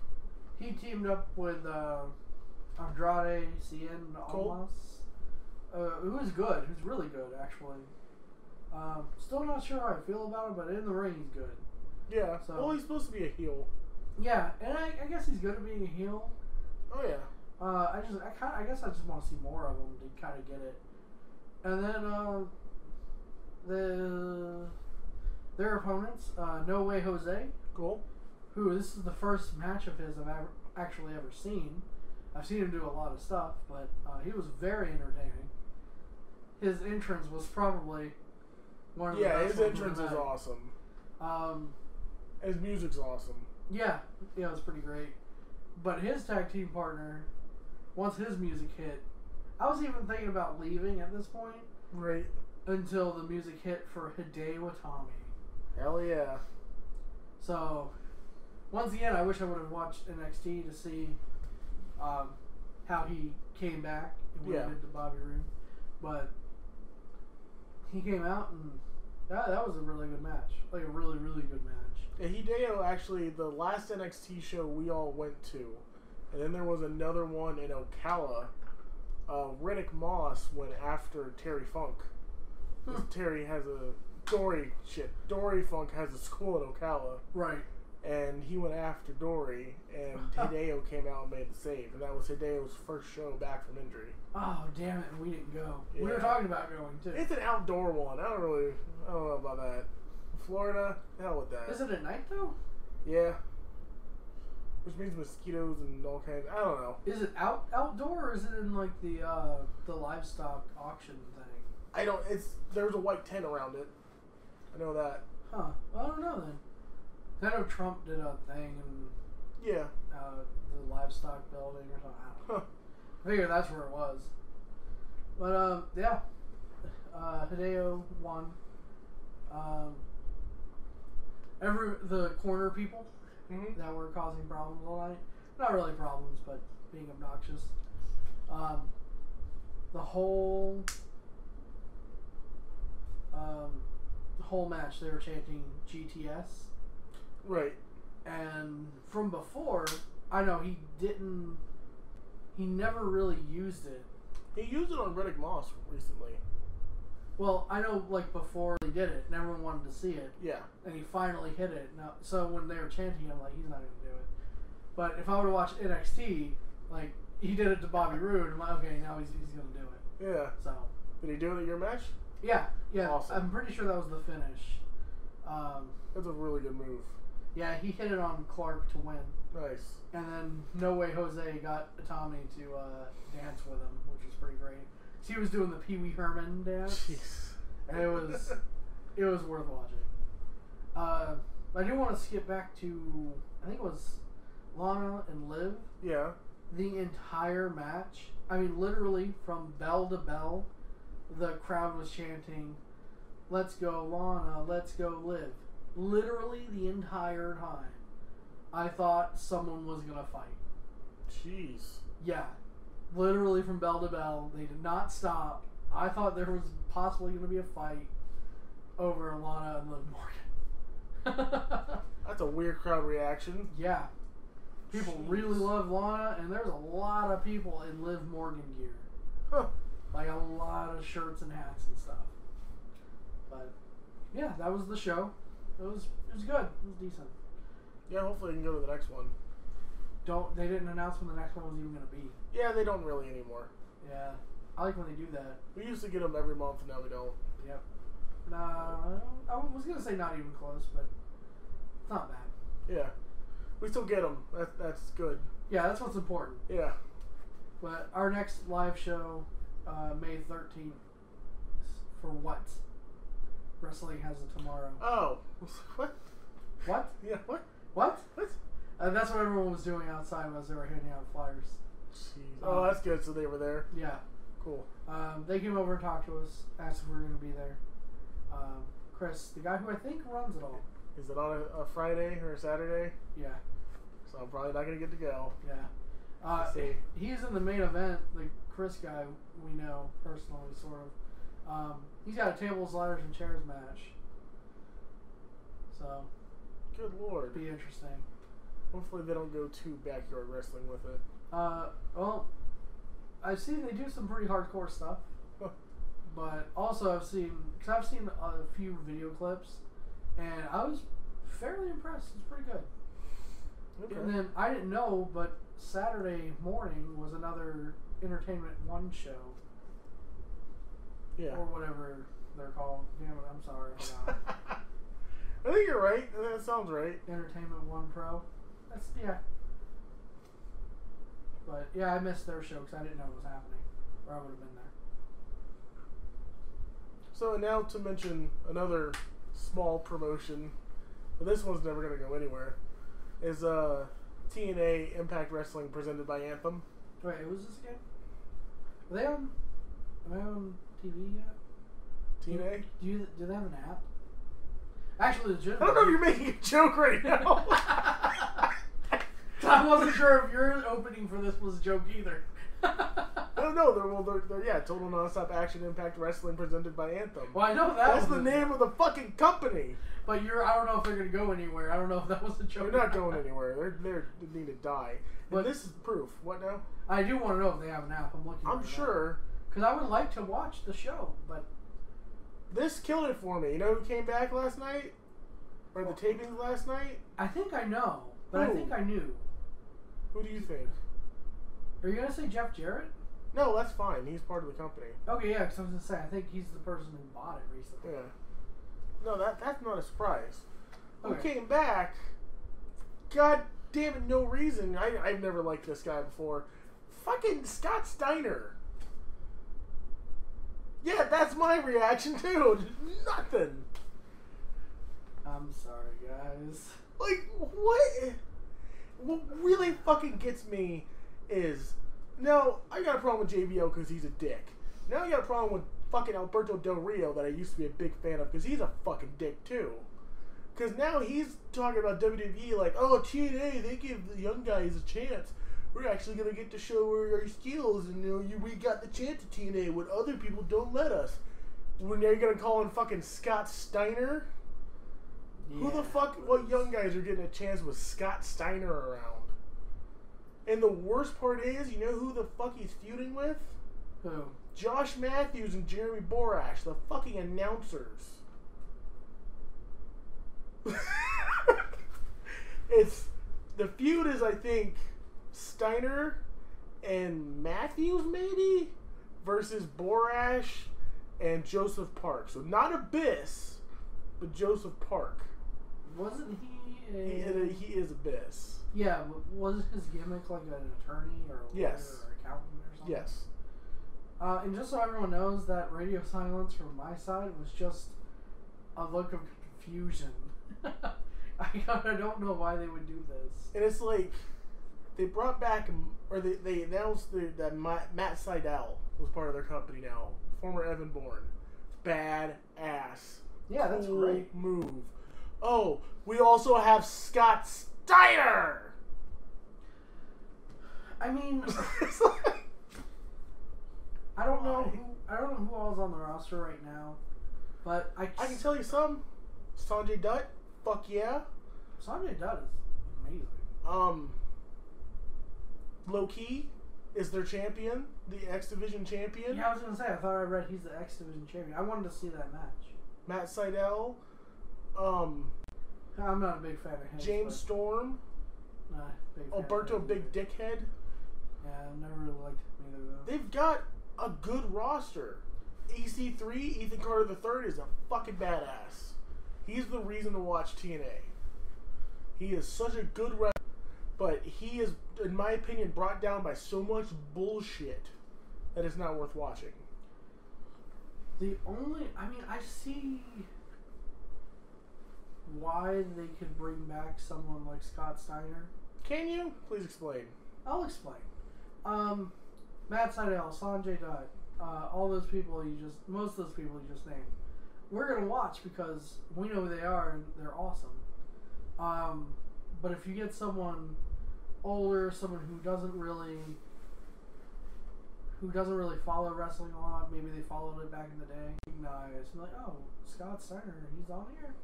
he teamed up with uh, Andrade Cien. Almas, uh, who is good, who's really good actually. Um, still not sure how I feel about him, but in the ring he's good. Yeah. So- well, he's supposed to be a heel. Yeah, and I, I guess he's good at being a heel. Oh, yeah. Uh, I just, I kind, I guess I just want to see more of them to kind of get it. And then uh, the their opponents, uh, No Way Jose, Cool. who this is the first match of his I've ever, actually ever seen. I've seen him do a lot of stuff, but uh, he was very entertaining. His entrance was probably one of the Yeah, his entrance is awesome. Um, His music's awesome. Yeah, yeah, it was pretty great. But his tag team partner, once his music hit, I was even thinking about leaving at this point Right. until the music hit for Hideo Itami. Hell yeah. So, once again, I wish I would have watched NXT to see um, how he came back and what Yeah. he did to Bobby Roode. But he came out and that, that was a really good match. Like a really, really good match. And Hideo actually, the last NXT show we all went to, and then there was another one in Ocala. Uh, Riddick Moss went after Terry Funk. Hmm. Terry has a Dory shit. Dory Funk has a school in Ocala, Right. and he went after Dory, and (laughs) Hideo came out and made the save, and that was Hideo's first show back from injury. Oh, damn it, we didn't go. We were talking about going too. It's an outdoor one. I don't really, I don't know about that. Florida, hell with that. Is it at night though? Yeah. Which means mosquitoes and all kinds. I don't know. Is it out outdoor or is it in like the uh, the livestock auction thing? I don't. It's there's a white tent around it. I know that. Huh. Well, I don't know then. I know Trump did a thing in Yeah. uh, the livestock building or something. I don't know. Huh. I figure that's where it was. But um, yeah, uh, Hideo won. Um, every the corner people Mhm. that were causing problems all night. Not really problems, but being obnoxious. Um, the whole um, the whole match they were chanting GTS, Right. and from before, I know he didn't. He never really used it. He used it on Riddick Moss recently. Well, I know like before he did it, and everyone wanted to see it, Yeah. and he finally hit it. Now, so when they were chanting, I'm like, he's not gonna do it. But if I were to watch NXT, like he did it to Bobby Roode, I'm like, okay, now he's, he's gonna do it. Yeah. So Did he do it at your match? yeah, yeah, Awesome. I'm pretty sure that was the finish. Um, That's a really good move. yeah, he hit it on Clark to win, Nice. and then No Way Jose got Tommy to uh, dance with him, which was pretty great. So he was doing the Pee Wee Herman dance. Jeez. And it was (laughs) it was worth watching. Uh, I do want to skip back to I think it was Lana and Liv. yeah. the entire match. I mean, literally from bell to bell, the crowd was chanting, "Let's go, Lana! Let's go, Liv!" Literally the entire time. I thought someone was gonna fight. Jeez. Yeah, literally from bell to bell, they did not stop. I thought there was possibly going to be a fight over Lana and Liv Morgan. (laughs) That's a weird crowd reaction. yeah, people Jeez. really love Lana, and there's a lot of people in Liv Morgan gear, Huh. like a lot of shirts and hats and stuff. But yeah, that was the show. It was it was good. It was decent. Yeah, hopefully I can go to the next one. Don't they didn't announce when the next one was even going to be. Yeah, they don't really anymore. Yeah, I like when they do that. We used to get them every month, and now we don't. Yep. Nah, I was gonna say not even close, but it's not bad. Yeah. We still get them. That, that's good. Yeah, that's what's important. Yeah. But our next live show, uh, May thirteenth, for what? Wrestling has a tomorrow. Oh. (laughs) What? What? Yeah, what? What? What? Uh, that's what everyone was doing outside as they were handing out flyers. Jeez. Oh, that's good. So they were there. Yeah. Cool. Um, they came over and talked to us, asked if we were going to be there. Um, Chris, the guy who I think runs it all. Is it on a, a Friday or a Saturday? Yeah. So I'm probably not going to get to go. Yeah. Uh, see. he's in the main event, the Chris guy we know personally, sort of. Um, he's got a tables, ladders, and chairs match. So, Good lord. be interesting. Hopefully they don't go too backyard wrestling with it. Uh, well, I've seen they do some pretty hardcore stuff, but also I've seen because I've seen a few video clips, and I was fairly impressed. It's pretty good. Okay. And then I didn't know, but Saturday morning was another Entertainment One show yeah. or whatever they're called. Damn it, I'm sorry. (laughs) I think you're right. That sounds right. Entertainment One Pro. That's yeah. But yeah, I missed their show because I didn't know it was happening, or I would have been there. So now to mention another small promotion, but this one's never going to go anywhere, is uh, TNA Impact Wrestling presented by Anthem. Wait, who was this again? Are they on? Are they on TV yet? TNA? Do you do they have an app? Actually, I don't know if you're making a joke right now. (laughs) I wasn't sure if your opening for this was a joke either. (laughs) no, no, they're, well, they're, they're, yeah, Total Nonstop Action Impact Wrestling presented by Anthem. well, I know that. That's the name of the fucking company. But you're. I don't know if they're gonna go anywhere. I don't know if that was a joke. They're not (laughs) going anywhere. They're, they're they need to die. But- But this is proof. What now? I do want to know if they have an app. I'm looking. I'm sure Because I would like to watch the show, but this killed it for me. You know who came back last night? Or the tapings last night? I think I know. But I think I knew. Who do you think? Are you gonna say Jeff Jarrett? No, that's fine. He's part of the company. Okay, yeah. Because I was gonna say I think he's the person who bought it recently. Yeah. No, that that's not a surprise. Who came back? God damn it, no reason. I I've never liked this guy before. Fucking Scott Steiner. Yeah, that's my reaction too. (laughs) Nothing. I'm sorry, guys. Like what? What really fucking gets me is no, I got a problem with JBL because he's a dick. Now I got a problem with fucking Alberto Del Rio that I used to be a big fan of because he's a fucking dick too. Because now he's talking about WWE like, oh TNA, they give the young guys a chance. We're actually gonna get to show our, skills, and you know, we got the chance at TNA when other people don't let us. When they're gonna call in fucking Scott Steiner. Who the fuck? What young guys are getting a chance with Scott Steiner around? And the worst part is, you know who the fuck he's feuding with? Who? Josh Matthews and Jeremy Borash, the fucking announcers. (laughs) it's the feud is, I think, Steiner and Matthews maybe versus Borash and Joseph Park. So not Abyss, but Joseph Park. Wasn't he? He, A, he is Abyss. yeah, but was his gimmick like an attorney or a Yes. or accountant or something? Yes. Uh, and just so everyone knows, that radio silence from my side was just a look of confusion. (laughs) I, I don't know why they would do this. And it's like, they brought back, or they, they announced the, that Matt, Sydal was part of their company now. Former Evan Bourne. Bad ass. Yeah, that's Cool great. move. Oh, we also have Scott Steiner. I mean, like- (laughs) I don't know who I don't know who all's on the roster right now, but I I can tell you some. Sanjay Dutt, fuck yeah. Sanjay Dutt is amazing. Um, Low Ki is their champion, the X Division champion. Yeah, I was gonna say I thought I read he's the X Division champion. I wanted to see that match. Matt Sydal, um, I'm not a big fan of him. James Storm, nah, big Alberto Big. Dickhead. Yeah, I've never really liked him either though. They've got a good roster. EC3, Ethan Carter III is a fucking badass. He's the reason to watch TNA. He is such a good rep, but he is, in my opinion, brought down by so much bullshit that it's not worth watching. The only, I mean, I see why they could bring back someone like Scott Steiner. Can you? Please explain. I'll explain. Um, Matt Sydal, Sanjay Dutt, uh, all those people you just, most of those people you just named, we're gonna watch because we know who they are and they're awesome. Um, but if you get someone older, someone who doesn't really, who doesn't really follow wrestling a lot, maybe they followed it back in the day, recognize, and like, oh, Scott Steiner, he's on here.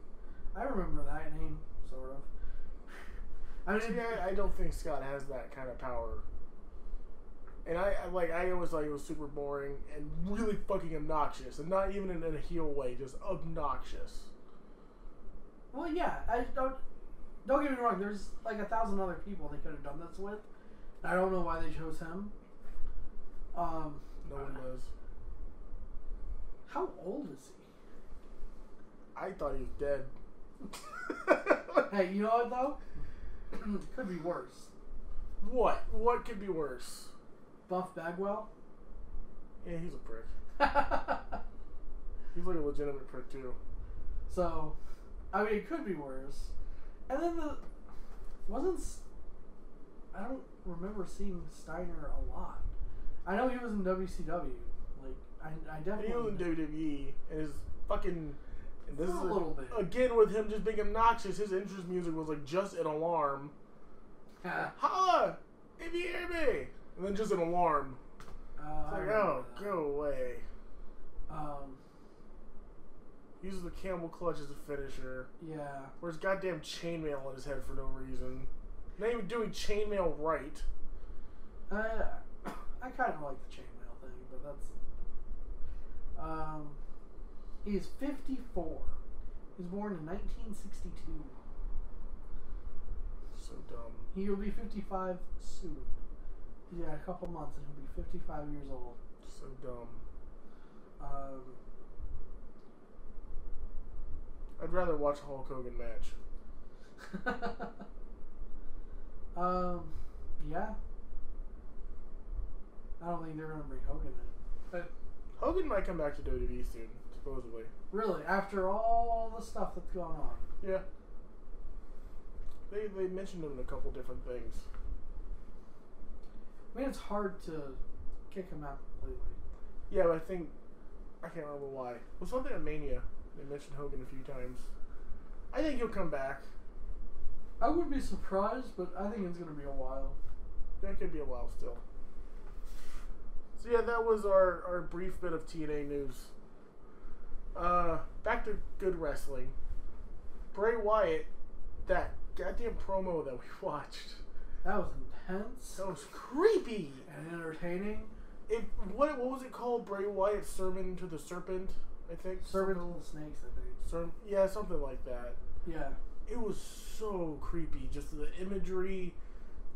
I remember that name, sort of. I mean, See, I, I don't think Scott has that kind of power. And I, I like I always thought he was super boring and really fucking obnoxious, and not even in, in a heel way, just obnoxious. Well, yeah, I don't. Don't get me wrong. There's like a thousand other people they could have done this with. I don't know why they chose him. Um, No one knows. how old is he? I thought he was dead. (laughs) Hey, you know what though? (clears throat) could be worse. what? What could be worse? Buff Bagwell. Yeah, he's a prick. (laughs) He's like a legitimate prick too. so, I mean, it could be worse. And then the wasn't. I don't remember seeing Steiner a lot. I know he was in WCW. Like I, I definitely. he was in WWE, and his fucking. And this For is a little bit. Again, with him just being obnoxious, his entrance music was like just an alarm. (sighs) Holla! If you hear me! And then just an alarm. Uh, It's like, oh, that. go away. Um, Uses the camel clutch as a finisher. yeah. Wears goddamn chainmail on his head for no reason. Not even doing chainmail right. Uh, (coughs) I kind of like the chainmail thing, but that's. Um, he is 54. He was born in 1962. So dumb. He will be 55 soon. Got a couple months and he'll be 55 years old. So dumb. Um, I'd rather watch a Hulk Hogan match. (laughs) um, yeah. I don't think they're gonna bring Hogan in. But Hogan might come back to WWE soon, supposedly. really, after all the stuff that's going on, Yeah. They, they mentioned him in a couple different things. I mean, it's hard to kick him out completely. Yeah, but I think I can't remember why. It was something at Mania. They mentioned Hogan a few times. I think he'll come back. I would be surprised, but I think it's gonna be a while. That could be a while still. So yeah, that was our, our brief bit of TNA news. Uh, back to good wrestling. Bray Wyatt, that goddamn promo that we (laughs) watched, That was intense that was creepy. and entertaining. It what what was it called? Bray Wyatt's sermon to the serpent, I think. Something- of the Snakes, I think. Serm- yeah, something like that. Yeah. it was so creepy. Just the imagery.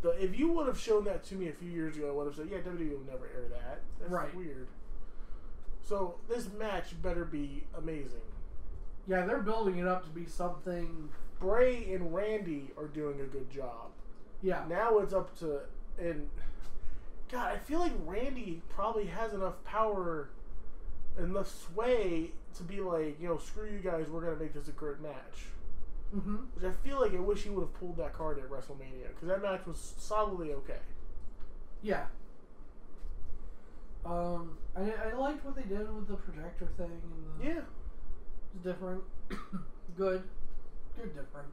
The if you would have shown that to me a few years ago, I would have said, "Yeah, WWE will never air that. That's Right. weird." So this match better be amazing. Yeah, they're building it up to be something. Bray and Randy are doing a good job. Yeah. Now it's up to and God, I feel like Randy probably has enough power, enough sway to be like, you know, screw you guys, we're gonna make this a great match. Mm-hmm. which I feel like I wish he would have pulled that card at WrestleMania because that match was solidly okay. Yeah. Um, I, I liked what they did with the projector thing and the Yeah, it's different, (coughs) good, good different.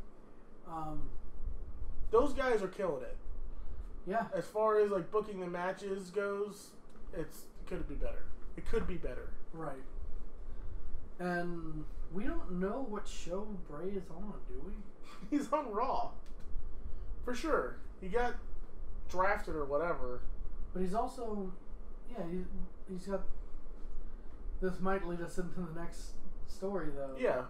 Um, those guys are killing it. yeah, As far as like booking the matches goes, it's it could be better. It could be better. right. And we don't know what show Bray is on, do we? (laughs) He's on Raw, for sure. He got drafted or whatever. But he's also, yeah, he, he's got. This might lead us into the next story, though. Yeah.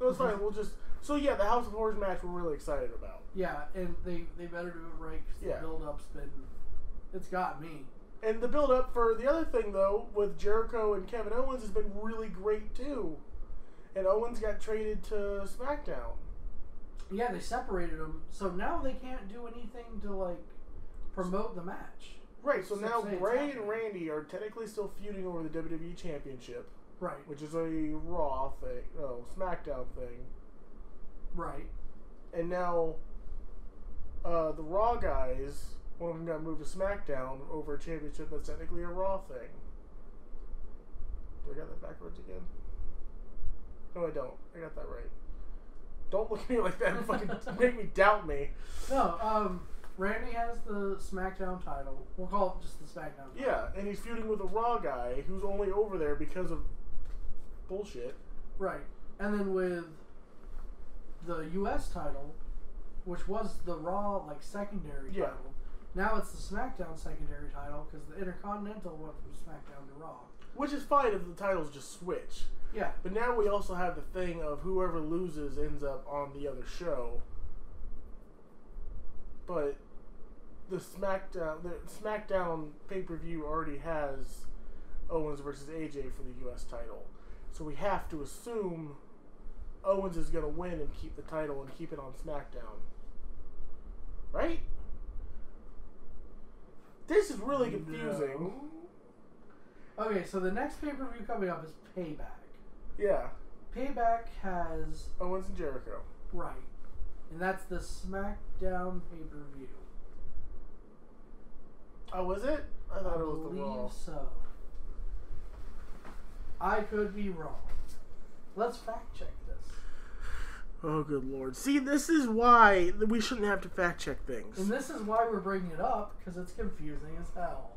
No, it's fine. We'll just so yeah, the House of Horrors match we're really excited about. Yeah, and they they better do it right 'cause Yeah. the build up's been, it's got me. And the build up for the other thing though, with Jericho and Kevin Owens has been really great too. And Owens got traded to SmackDown. Yeah, they separated them, so now they can't do anything to like promote the match. Right, so now Bray and. Randy are technically still feuding over the WWE Championship, Right, which is a Raw thing, oh SmackDown thing. right. And now uh, the Raw guys, one of them got moved to SmackDown over a championship that's technically a Raw thing. Do I got that backwards again? No, I don't. I got that right. Don't look at me like that and fucking (laughs) make me doubt me. No, um, Randy has the SmackDown title. We'll call it just the SmackDown. Title. Yeah, and he's feuding with a Raw guy who's only over there because of bullshit. Right, and then with the U.S. title, which was the Raw like secondary Yeah. title. Now it's the SmackDown secondary title because the Intercontinental went from SmackDown to Raw. Which is fine if the titles just switch. Yeah, But now we also have the thing of whoever loses ends up on the other show. But Uh, the SmackDown the SmackDown pay per view already has Owens versus AJ for the US title. So we have to assume Owens is gonna win and keep the title and keep it on SmackDown. Right? This is really confusing. No. Okay, so the next pay per view coming up is Payback. Yeah. Payback has Owens and Jericho. right, and that's the SmackDown pay per view. Oh, was it? I thought I it was the believe so. I could be wrong. Let's fact check this. Oh, good lord. See, this is why we shouldn't have to fact check things. And this is why we're bringing it up because it's confusing as hell.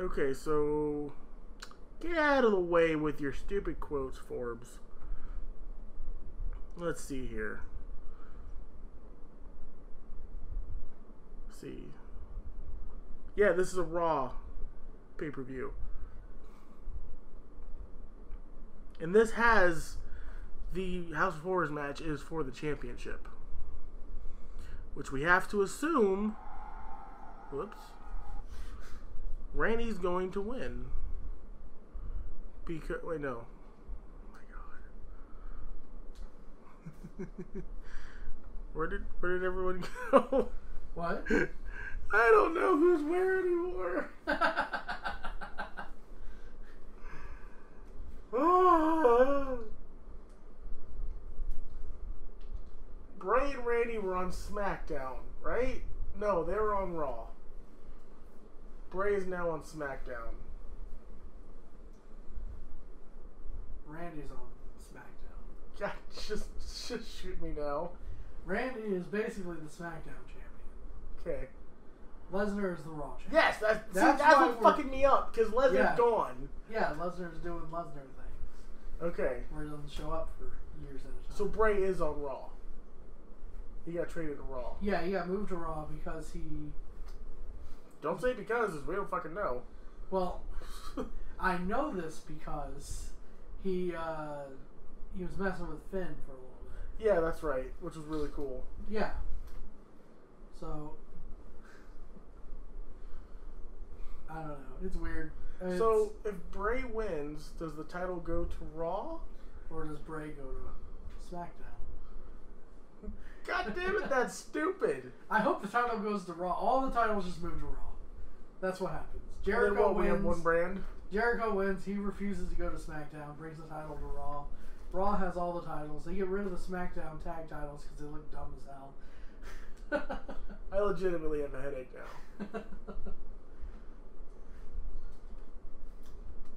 Okay, so get out of the way with your stupid quotes, Forbes. Let's see here. See. Yeah, this is a Raw pay per view. And this has the House of Horrors match is for the championship. Which we have to assume. Whoops. Randy's going to win. Because wait no. Oh my god. (laughs) where did where did everyone (laughs) go? What? (laughs) I don't know who's where anymore. (laughs) Ah. Bray and Randy were on SmackDown, right? No, they were on Raw. Bray is now on SmackDown. Randy's on SmackDown. God, (laughs) just just shoot me now. Randy is basically the SmackDown. Okay. Lesnar is the Raw champion. Yes, that's see, that's we're- fucking me up because Lesnar's Yeah. gone. Yeah, Lesnar's doing Lesnar things Okay, where he doesn't show up for years at a time. so Bray is on Raw. He got traded to Raw. yeah, he got moved to Raw because he. Don't say because, 'cause we don't fucking know. Well, (laughs) I know this because he uh, he was messing with Finn for a little bit. yeah, that's right, which was really cool. Yeah. So I don't know. It's weird. It's, So if Bray wins, does the title go to Raw? or does Bray go to SmackDown? God damn it, that's (laughs) stupid. I hope the title goes to Raw. All the titles just move to Raw. That's what happens. Jericho what, we wins. have one brand. Jericho wins. He refuses to go to SmackDown. Brings the title to Raw. Raw has all the titles. They get rid of the SmackDown tag titles because they look dumb as hell. (laughs) I legitimately have a headache now. (laughs)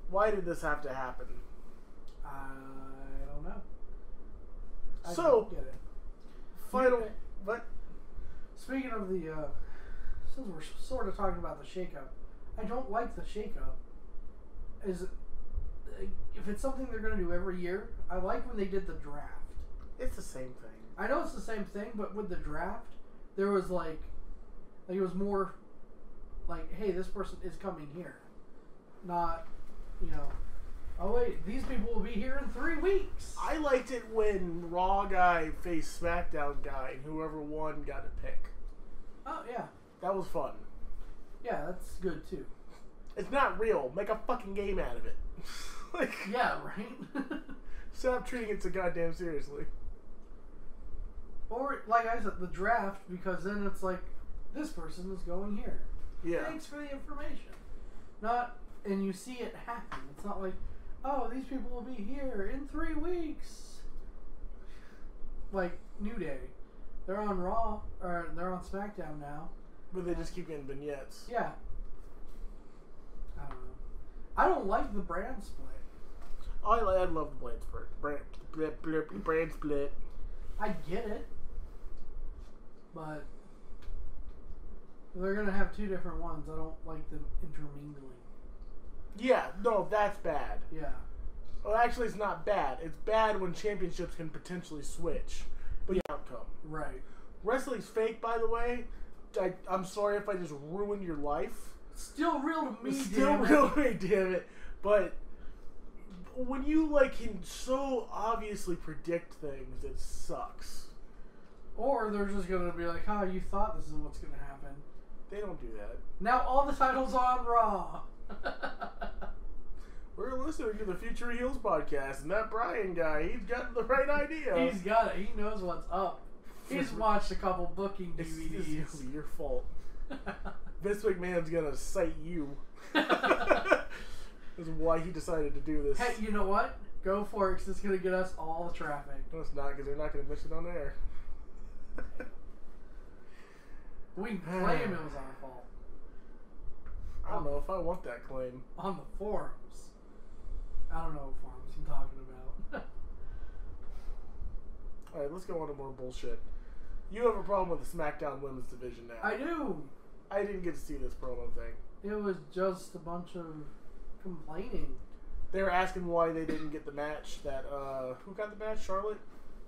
Why did this have to happen? I don't know. I So- don't get it. Final. Yeah. What? Speaking of the, uh, since we're sort of talking about the shakeup, I don't like the shakeup. Is if it's something they're going to do every year, I like when they did the draft. It's the same thing. I know it's the same thing, but with the draft, there was like, like it was more, like, hey, this person is coming here, not, you know, oh wait, these people will be here in three weeks. I liked it when Raw guy faced SmackDown guy, and whoever won got a pick. oh yeah, That was fun. yeah, that's good too. It's not real. Make a fucking game out of it. (laughs) like, Yeah, right. (laughs) stop treating it so goddamn seriously. Or, like I said, the draft, because then it's like, this person is going here. Yeah. Thanks for the information. Not, and you see it happen. It's not like, oh, these people will be here in three weeks. Like New Day, they're on Raw or they're on SmackDown now. But they just keep getting vignettes. Yeah. I don't know. I don't like the brand split. Oh, I, I love the brand split. Brand, split, split, brand split. I get it, but they're gonna have two different ones. I don't like them intermingling. Yeah, no, that's bad. Yeah. Well, actually, it's not bad. It's bad when championships can potentially switch. But the outcome. Right. Wrestling's fake, by the way. I, I'm sorry if I just ruined your life. Still real to me, still real to me, damn it. But when you like can so obviously predict things, it sucks. Or they're just gonna be like, "Oh, you thought this is what's gonna happen." They don't do that. Now all the titles on Raw. (laughs) We're listening to the Future Heels podcast, and that Bryan guy, he's got the right idea. He's got it. He knows what's up. He's watched a couple booking It's, it's DVDs. your fault. (laughs) Vince McMahon's gonna cite you. (laughs) That's why he decided to do this. Hey, you know what? Go for it, 'cause it's gonna get us all the traffic. No, it's not, because they're not gonna mention it on air. We can (sighs) claim it was our fault I don't know if I want that claim. on the forums. I don't know what forums I'm talking about. (laughs) All right, let's go on to more bullshit. You have a problem with the SmackDown Women's Division now. I do. I didn't get to see this promo thing. It was just a bunch of complaining. They were asking why they didn't get the match. That uh, who got the match? Charlotte.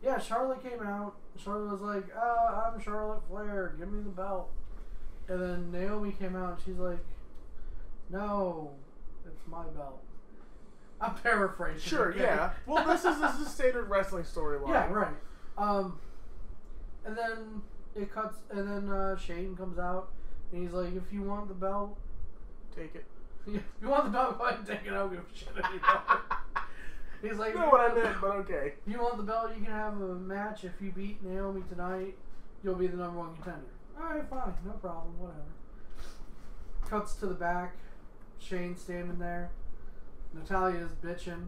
Yeah, Charlotte came out. Charlotte was like, uh, I'm Charlotte Flair. Give me the belt. And then Naomi came out and she's like, No, it's my belt. I'm paraphrasing. Sure, okay? yeah. Well, this is this is a (laughs) standard wrestling storyline. Yeah, right. Um, and then it cuts, and then uh, Shane comes out and he's like, If you want the belt, Take it. (laughs) if you want the belt, go ahead and take it. I don't give a shit anymore. (laughs) He's like, You know what I meant, but okay. If you want the belt, you can have a match. If you beat Naomi tonight, you'll be the number one contender. Alright, fine. No problem. Whatever. Cuts to the back. Shane standing there. Natalya's bitching.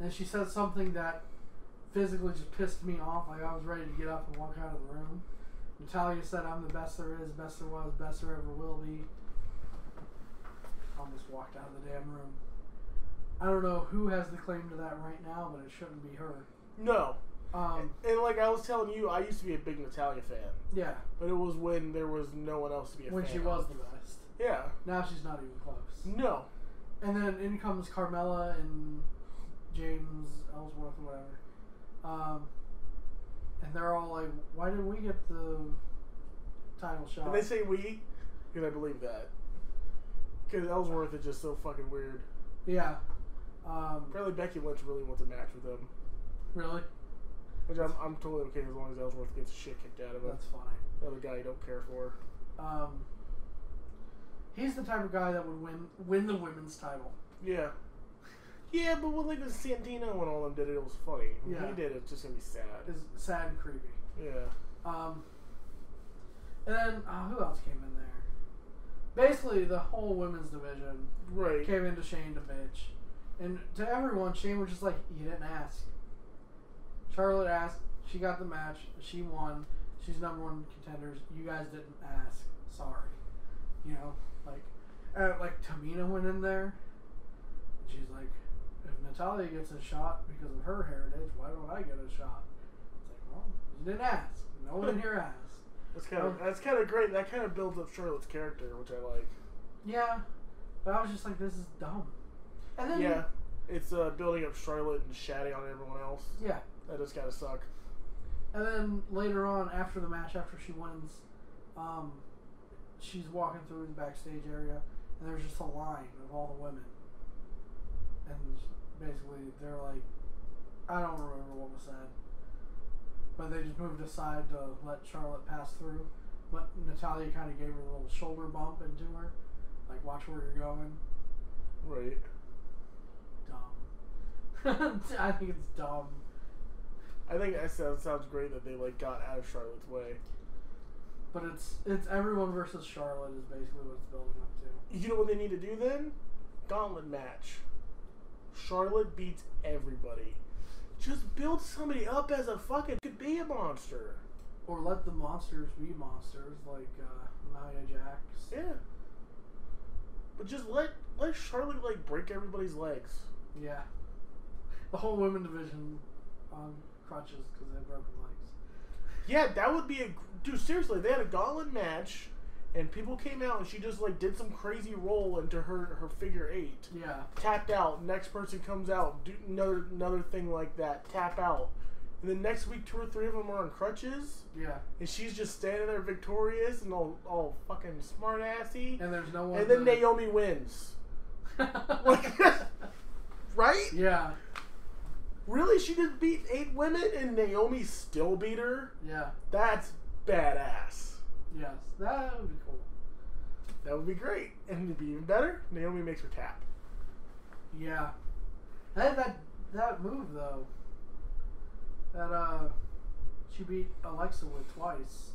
And she says something that physically just pissed me off. Like I was ready to get up and walk out of the room. Natalya said, I'm the best there is, best there was, best there ever will be. Almost walked out of the damn room. I don't know who has the claim to that right now, but it shouldn't be her. No. Um, And like I was telling you, I used to be a big Natalya fan, yeah, but it was when there was no one else to be a when fan. When she of. was the best. Yeah. Now she's not even close. No. And then in comes Carmella and James Ellsworth or whatever. Um, and they're all like, why didn't we get the title shot? And they say we, because I believe that. Because Ellsworth is just so fucking weird. yeah. Um, Apparently Becky Lynch really wants a match with him. really? Which I'm, I'm totally okay as long as Ellsworth gets shit kicked out of him. That's fine. Another guy you don't care for. Um, he's the type of guy that would win win the women's title. Yeah. Yeah, but when like when Santino and all them did it, it was funny. When Yeah. he did it, it's just gonna be sad. Is sad and creepy. Yeah. Um, and then uh, who else came in there? basically the whole women's division Right. came into Shane to bitch, and to everyone, Shane was just like, "You didn't ask." Charlotte asked. She got the match. She won. She's number one contenders. You guys didn't ask. Sorry. You know, uh, like Tamina went in there. And she's like, if Natalya gets a shot because of her heritage, why don't I get a shot? It's like, well, you didn't ask. No one in here (laughs) asked. That's kind of Oh. that's kind of great. That kind of builds up Charlotte's character, which I like. Yeah, but I was just like, this is dumb. And then Yeah, it's uh, building up Charlotte and shatting on everyone else. yeah. That just kind of suck. And then later on, after the match, after she wins, um, she's walking through the backstage area, and there's just a line of all the women. And basically, they're like, I don't remember what was said, but they just moved aside to let Charlotte pass through. But Natalya kind of gave her a little shoulder bump into her, like, watch where you're going. Right. Dumb. (laughs) I think it's dumb. I think that sounds, sounds great that they like got out of Charlotte's way. But it's it's everyone versus Charlotte is basically what it's building up to. You know what they need to do then? Gauntlet match. Charlotte beats everybody. Just build somebody up as a fucking could be a monster. Or let the monsters be monsters, like uh, Nia Jax. Yeah. But just let let Charlotte like break everybody's legs. Yeah. The whole women division on crutches because they have broken legs. Yeah, that would be a dude. Seriously, they had a gauntlet match, and people came out, and she just like did some crazy roll into her her figure eight. Yeah. Tapped out. Next person comes out. Do another another thing like that. Tap out. And then next week, two or three of them are on crutches, Yeah. and she's just standing there victorious and all all fucking smart assy. And there's no one. And then to- Naomi wins. (laughs) like, (laughs) Right? yeah. Really? She just beat eight women, and Naomi still beat her. Yeah. That's badass. Yes. That would be cool. That would be great. And it'd be even better. Naomi makes her tap. Yeah. That that that move though. That uh, she beat Alexa with twice.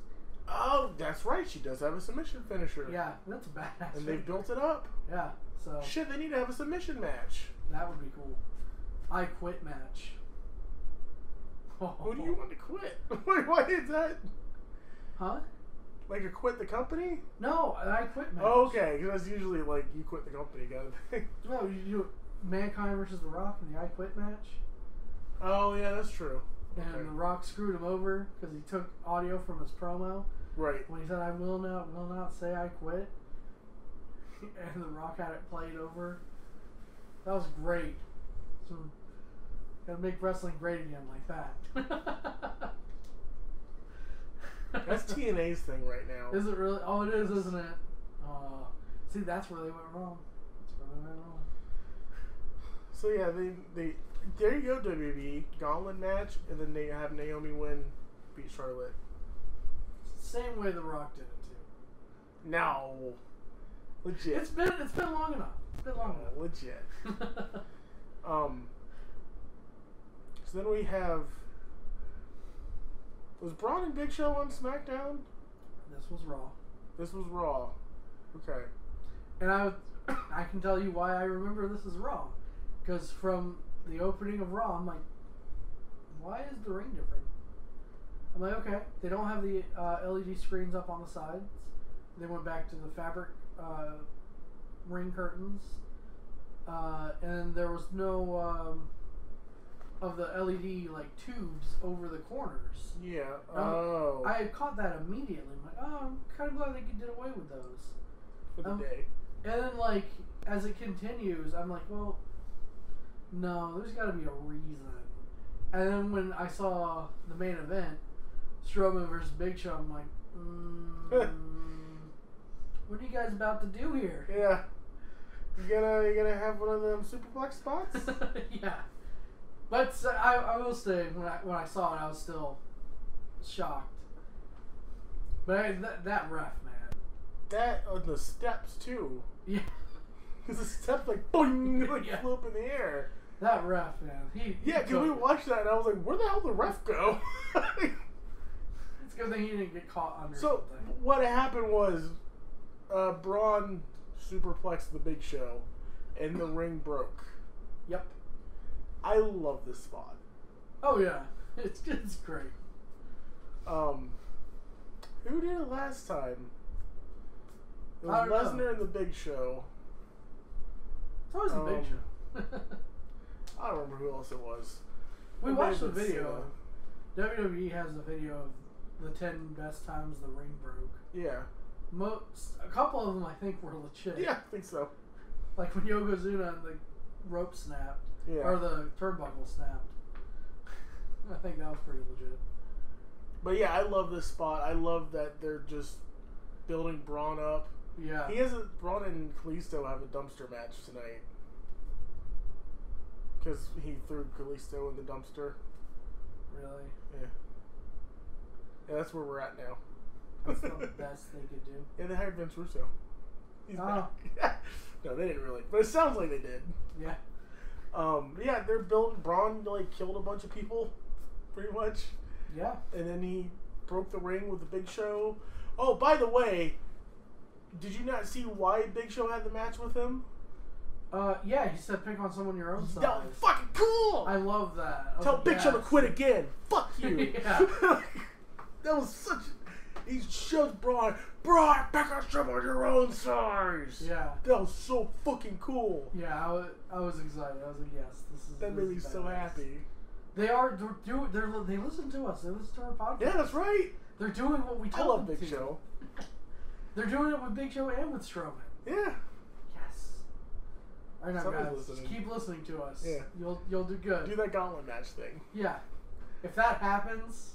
Oh, that's right. She does have a submission finisher. Yeah, that's badass. And they've built it up. (laughs) Yeah. So Shit, they need to have a submission match. that would be cool. I quit match. Who do you want to quit? (laughs) Wait, why is that? Huh? Like a quit the company? No, I quit match. Oh, okay, because that's usually like you quit the company kind of thing. (laughs) No, you do Mankind versus The Rock in the I Quit match, Oh, yeah, that's true. and Okay. The Rock screwed him over because he took audio from his promo Right. when he said, "I will not, will not say I quit," (laughs) and The Rock had it played over. That was great. So, gotta make wrestling great again like that. (laughs) That's TNA's thing right now. Is it really? Oh, it is, isn't it? Uh, see, that's where they went wrong. That's where they went wrong. So yeah, they they there you go WWE gauntlet match, and then they have Naomi win, beat Charlotte. Same way The Rock did it too. No, legit. It's been it's been long enough. It's been long Oh, legit. (laughs) Um. So then we have. Was Braun and Big Show on SmackDown? this was Raw, This was Raw. Okay. and I (coughs) I can tell you why I remember this is Raw, because from the opening of Raw, I'm like, why is the ring different? I'm like, okay, they don't have the uh, LED screens up on the sides. They went back to the fabric uh, ring curtains, uh, and there was no um, of the LED like tubes over the corners. Yeah. Um, oh. I caught that immediately. I'm like, oh, I'm kind of glad they could did away with those. for the um, day. And then, like, as it continues, I'm like, well, no, there's got to be a reason. And then when I saw the main event, Strowman versus Big Show, I'm like, (laughs) mm, what are you guys about to do here? Yeah. You gonna you gonna have one of them superplex spots? (laughs) yeah. But uh, I, I will say, when I, when I saw it, I was still shocked. But I, that, that ref, man. that on the steps too. Yeah. (laughs) Because the steps like boing, (laughs) like Yeah. flew up in the air. That ref, man. He, Yeah, because we watched that and I was like, where the hell did the ref go? It's a good thing he didn't get caught under so something. what happened was, uh, Braun superplexed the Big Show, and the ring broke. Yep. I love this spot. Oh yeah, (laughs) it's it's great. Um, who did it last time? It was know. Lesnar and the Big Show. It's always the big Um, show. (laughs) I don't remember who else it was. we It watched the video. WWE has a video of the ten best times the ring broke. Yeah. Most, a couple of them I think were legit. Yeah, I think so. Like when Yokozuna and the rope snapped, Yeah. or the turnbuckle snapped. (laughs) I think that was pretty legit. But yeah, I love this spot. I love that they're just building Braun up. Yeah. He has a Braun and Kalisto have a dumpster match tonight. Because he threw Kalisto in the dumpster. Really. Yeah. Yeah, that's where we're at now. That's the (laughs) best they could do. Yeah, they hired Vince Russo. He's Oh. back. (laughs) no, they didn't really, but it sounds like they did. Yeah. Um, yeah, they're building. Braun like killed a bunch of people, pretty much, Yeah. and then he broke the ring with the Big Show. Oh, by the way, did you not see why Big Show had the match with him? Uh, yeah, he said pick on someone your own size. That was fucking cool. I love that. I Tell like, Big Show to quit again. Fuck (laughs) you. (laughs) That was such. He shows Braun. Braun, pick on someone your own size. Yeah. That was so fucking cool. Yeah, I was, I was excited. I was like, yes, this is. That this made me is so badass. happy. They are. They're, do- they're, they listen to us. They listen to our podcast. Yeah, that's right. They're doing what we I told love them Big to. Show. (laughs) They're doing it with Big Show and with Strowman. Yeah. Yes. All right, now Somebody's guys, listening. keep listening to us. Yeah. You'll you'll do good. Do that gauntlet match thing. Yeah. If that happens,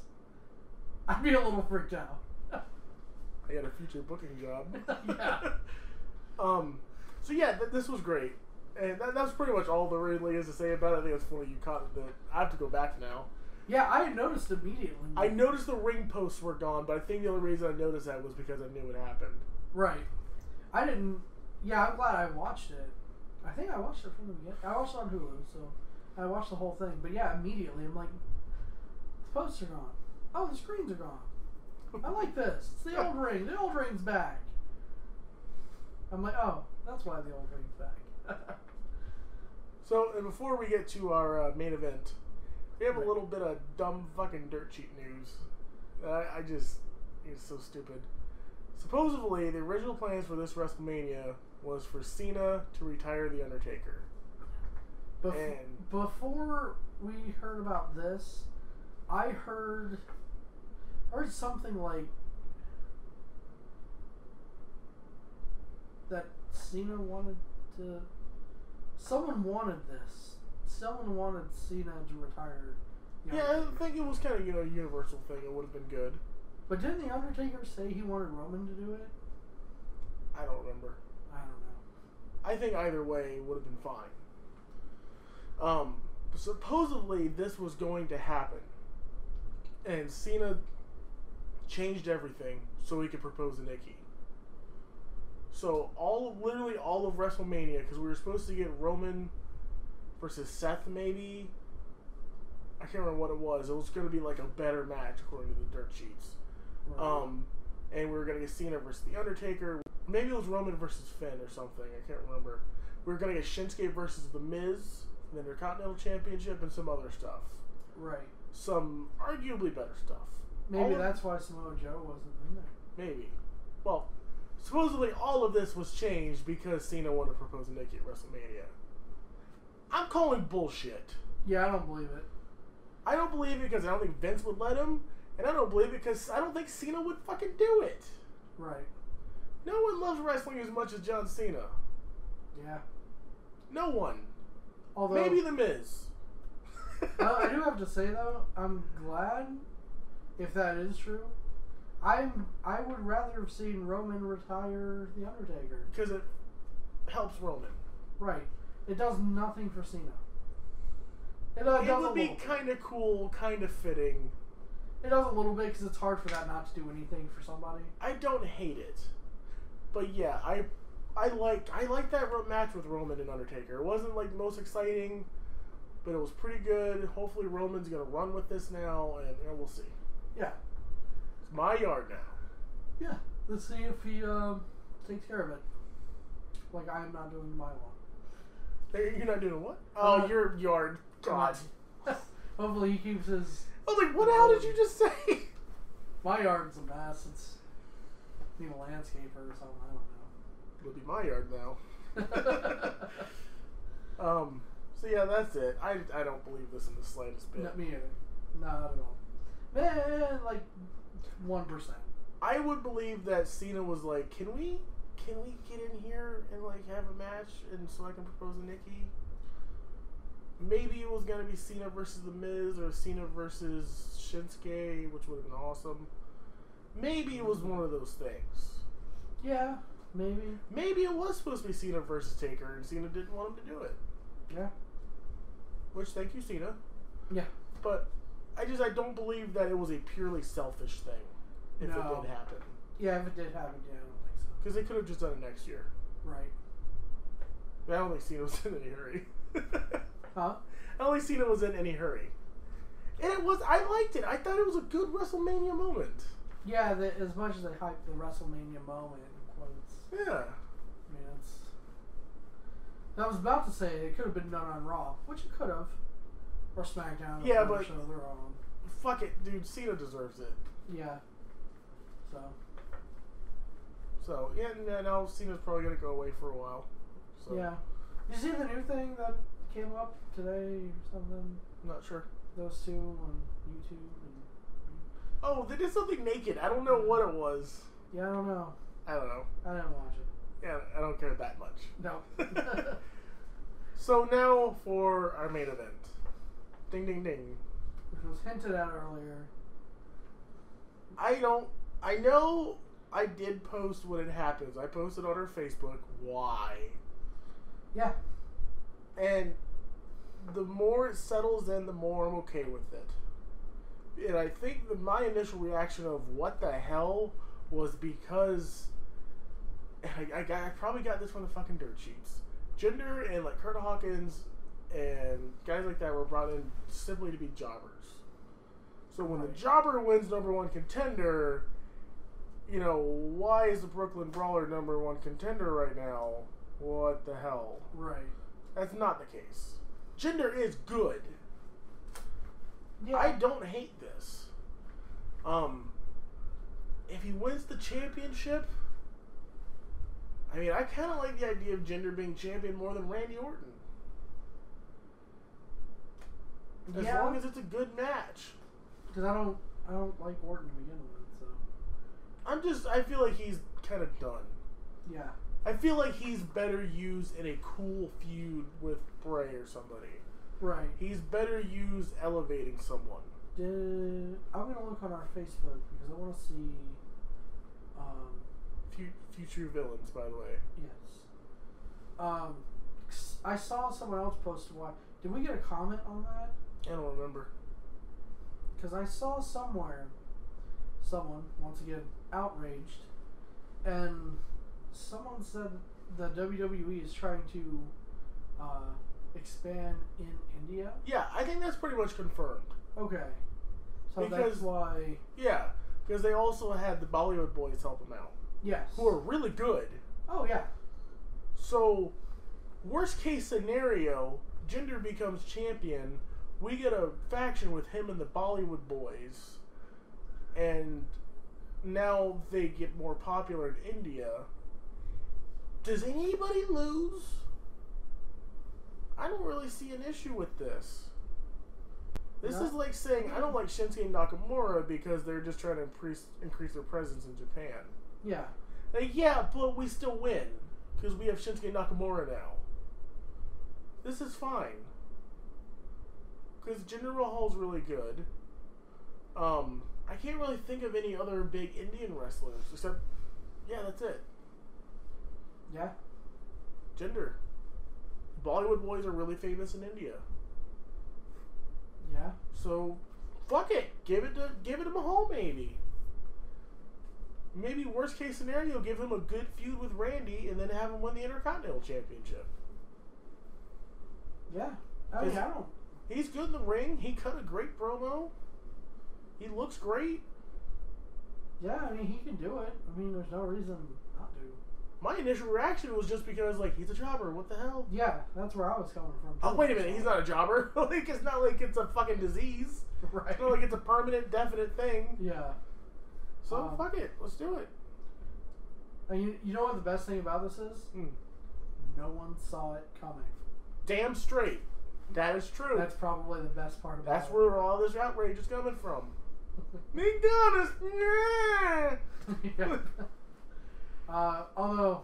I'd be a little freaked out. I got a future booking job. (laughs) Yeah. (laughs) um. So yeah, th- this was great, and that, that's pretty much all there really is to say about it. I think it's funny you caught it. That I have to go back now. Yeah, I had noticed immediately. I noticed the ring posts were gone, but I think the only reason I noticed that was because I knew it happened. Right. I didn't. Yeah, I'm glad I watched it. I think I watched it from the beginning. I watched it on Hulu, so I watched the whole thing. But yeah, immediately I'm like, the posts are gone. Oh, the screens are gone. I like this. It's the old ring. The old ring's back. I'm like, oh, that's why the old ring's back. (laughs) So, and before we get to our uh, main event, we have a little bit of dumb fucking dirt sheet news. I just, it's so stupid. Supposedly, the original plans for this WrestleMania was for Cena to retire The Undertaker. Bef- And- before we heard about this, I heard heard something like that Cena wanted to. Someone wanted this. Someone wanted Cena to retire. Yeah, I think it was kind of, you know, a universal thing. It would have been good. But didn't the Undertaker say he wanted Roman to do it? I don't remember. I don't know. I think either way would have been fine. Um, supposedly this was going to happen, and Cena changed everything so he could propose to Nikki. So all, literally all of WrestleMania, because we were supposed to get Roman versus Seth, maybe. I can't remember what it was. It was going to be like a better match according to the dirt sheets. Right. Um, and we were gonna get Cena versus The Undertaker. Maybe it was Roman versus Finn or something. I can't remember. We were gonna get Shinsuke versus The Miz, their Continental Championship, and some other stuff. right. Some arguably better stuff. Maybe All of- that's why Samoa Joe wasn't in there. maybe. Well, supposedly all of this was changed because Cena wanted to propose to Nikki at WrestleMania. I'm calling bullshit. Yeah, I don't believe it. I don't believe it because I don't think Vince would let him, and I don't believe it because I don't think Cena would fucking do it. Right. No one loves wrestling as much as John Cena. Yeah. No one. Although Maybe the Miz. uh, I do (laughs) have to say though, I'm glad if that is true. I'm I would rather have seen Roman retire the Undertaker. because it helps Roman. Right. It does nothing for Cena. It, uh, it would be kind of cool, kind of fitting. It does a little bit because it's hard for that not to do anything for somebody. I don't hate it, but yeah, I I liked I liked that match with Roman and Undertaker. It wasn't like most exciting, but it was pretty good. Hopefully, Roman's gonna run with this now, and know, we'll see. Yeah. It's my yard now. Yeah. Let's see if he um, takes care of it. Like I am not doing my lawn. You're not doing what? Oh, your yard. God. (laughs) Hopefully he keeps his. I was like, what the hell did you just say? (laughs) My yard's a mess. It's need a landscaper or something. I don't know. It'll be my yard now. (laughs) Um. So yeah, that's it. I, I don't believe this in the slightest bit. Not me either. Not at all. Man, like one percent. I would believe that Cena was like, "Can we, can we get in here and like have a match, and so I can propose to Nikki?" Maybe it was gonna be Cena versus The Miz or Cena versus Shinsuke, which would have been awesome. Maybe it was one of those things. Yeah, maybe. Maybe it was supposed to be Cena versus Taker, and Cena didn't want him to do it. Yeah. Which, thank you, Cena. Yeah. But I just I don't believe that it was a purely selfish thing. If No. it did happen, Yeah, if it did happen, yeah, I don't think so. because they could have just done it next year. Right. I don't think Cena was (laughs) in any hurry. Huh? I don't think Cena was in any hurry. And it was, I liked it. I thought it was a good WrestleMania moment. Yeah, the, as much as they hype the WrestleMania moment in quotes, Yeah. I mean, it's. I was about to say it could have been done on Raw, which it could have, or SmackDown. Yeah, but- show they're on. Fuck it, dude. Cena deserves it. Yeah. So So, yeah, no, now Cena's probably going to go away for a while. So, yeah. Did you see the new thing that came up today or something? I'm not sure. Those two on YouTube and Oh, they did something naked. I don't know what it was. yeah, I don't know. I don't know. I didn't watch it. Yeah, I don't care that much. No. (laughs) So now for our main event. Ding, ding, ding. Which was hinted at earlier. I don't. I know I did post when it happens. I posted on her Facebook why. Yeah. And the more it settles in, the more I'm okay with it. And I think that my initial reaction of what the hell was because I, I, got, I probably got this from the fucking dirt sheets. Jinder and like Kurt Hawkins and guys like that were brought in simply to be jobbers. So when the jobber wins number one contender, you know, why is the Brooklyn Brawler number one contender right now? What the hell? Right. That's not the case. Jinder is good. Yeah. I don't hate this. Um, if he wins the championship, I mean, I kind of like the idea of Jinder being champion more than Randy Orton. As Yeah. long as it's a good match. Because I don't, I don't like Orton to begin with. So I'm just, I feel like he's kind of done. yeah. I feel like he's better used in a cool feud with Bray or somebody. Right. He's better used elevating someone. Did, I'm gonna look on our Facebook because I want to see. Um, Fu- future villains, by the way. yes. Um, I saw someone else posted one. Did we get a comment on that? I don't remember. Because I saw somewhere, someone once again outraged, and someone said the WWE is trying to uh, expand in India. Yeah, I think that's pretty much confirmed. Okay, so that's Because- why. Yeah, because they also had the Bollywood boys help them out, Yes. who are really good. Oh yeah. So, worst case scenario, Jinder becomes champion. We get a faction with him and the Bollywood boys, and now they get more popular in India. Does anybody lose? I don't really see an issue with this. This No. is like saying I don't like Shinsuke and Nakamura because they're just trying to increase increase their presence in Japan. Yeah. Like, yeah, but we still win because we have Shinsuke Nakamura now. This is fine because Jinder Mahal's really good. Um, I can't really think of any other big Indian wrestlers except, yeah, that's it. Yeah. Jinder. Bollywood boys are really famous in India, Yeah. so fuck it, give it to give it to Mahal maybe. Maybe worst case scenario, give him a good feud with Randy and then have him win the Intercontinental Championship. Yeah. I mean, Is- I don't. He's good in the ring. He cut a great promo. He looks great. Yeah, I mean, he can do it. I mean, there's no reason not to. My initial reaction was just because, like, he's a jobber. What the hell? Yeah, that's where I was coming from. Oh, wait a minute. He's not a jobber. (laughs) like, it's not like it's a fucking disease. (laughs) right. It's not like it's a permanent, definite thing. yeah. So, Um, fuck it. Let's do it. And you, you know what the best thing about this is? Hmm. No one saw it coming. Damn straight. That is true. That's probably the best part about That's it. where all this outrage is coming from. (laughs) McDonald's. yeah. (laughs) yeah. Uh, although,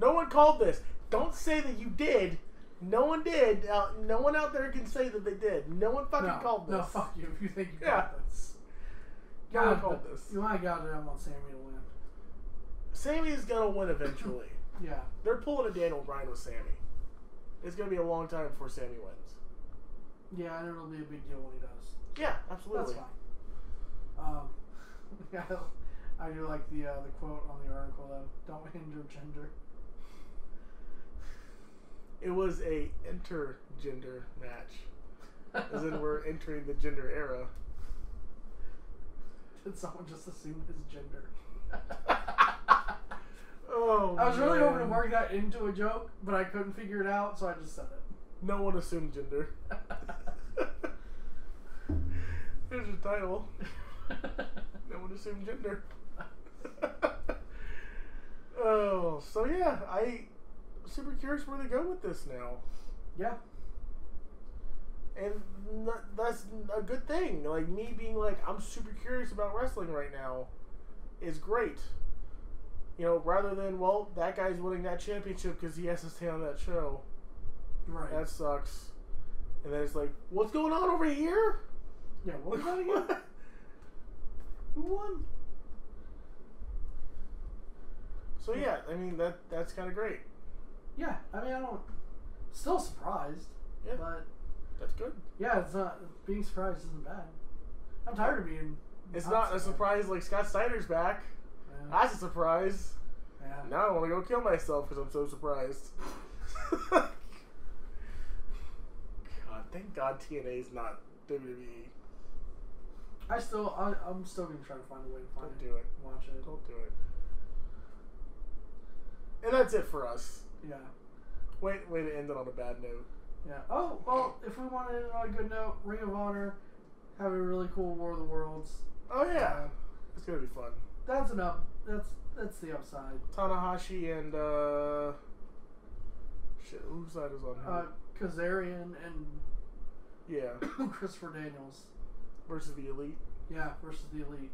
No one called this. Don't say that you did. No one did. Uh, no one out there can say that they did. No one fucking no, called this. no, fuck you if you think you Yeah. got this. No one God, called but this. You might got it. I want Sami to win. Sami's gonna win eventually. (coughs) Yeah. They're pulling a Daniel Bryan with Sami. It's gonna be a long time before Sami wins. Yeah, and it'll be a big deal when he does. Yeah, absolutely. That's fine. Um, (laughs) I do like the uh, the quote on the article though. Don't hinder gender. It was a intergender match, (laughs) as in we're entering the gender era. Did someone just assume his gender? (laughs) Oh, I was really hoping to work that into a joke, but I couldn't figure it out, so I just said it. (laughs) No one assumed Jinder. (laughs) Here's your title. (laughs) No one assumed Jinder. oh, so yeah, I super curious where they go with this now, yeah. and that's a good thing. Like me being like, I'm super curious about wrestling right now, is great. You know, rather than well, that guy's winning that championship because he has to stay on that show. Right. That sucks. And then it's like, what's going on over here? yeah. What was that again? (laughs) Who won? so yeah, I mean that that's kind of great. Yeah. I mean, I don't. Still surprised, Yeah, but that's good. yeah, it's not. Being surprised isn't bad. I'm tired of being. It's not a surprise like Scott Steiner's back. That's a surprise. yeah. Now I want to go kill myself because I'm so surprised. God, thank God TNA is not. WWE. I still, I, I'm still gonna try to find a way to find Don't it. do it. Watch it. Don't do it. And that's it for us. Yeah. Wait, way to end it on a bad note. Yeah. Oh well, if we want to end on a good note, Ring of Honor having a really cool War of the Worlds. Oh yeah, Uh, it's gonna be fun. That's an up. That's that's the upside. Tanahashi and uh, shit, whose side is on who? Uh, Kazarian and yeah, (coughs) Christopher Daniels. versus the elite. Yeah, versus the Elite.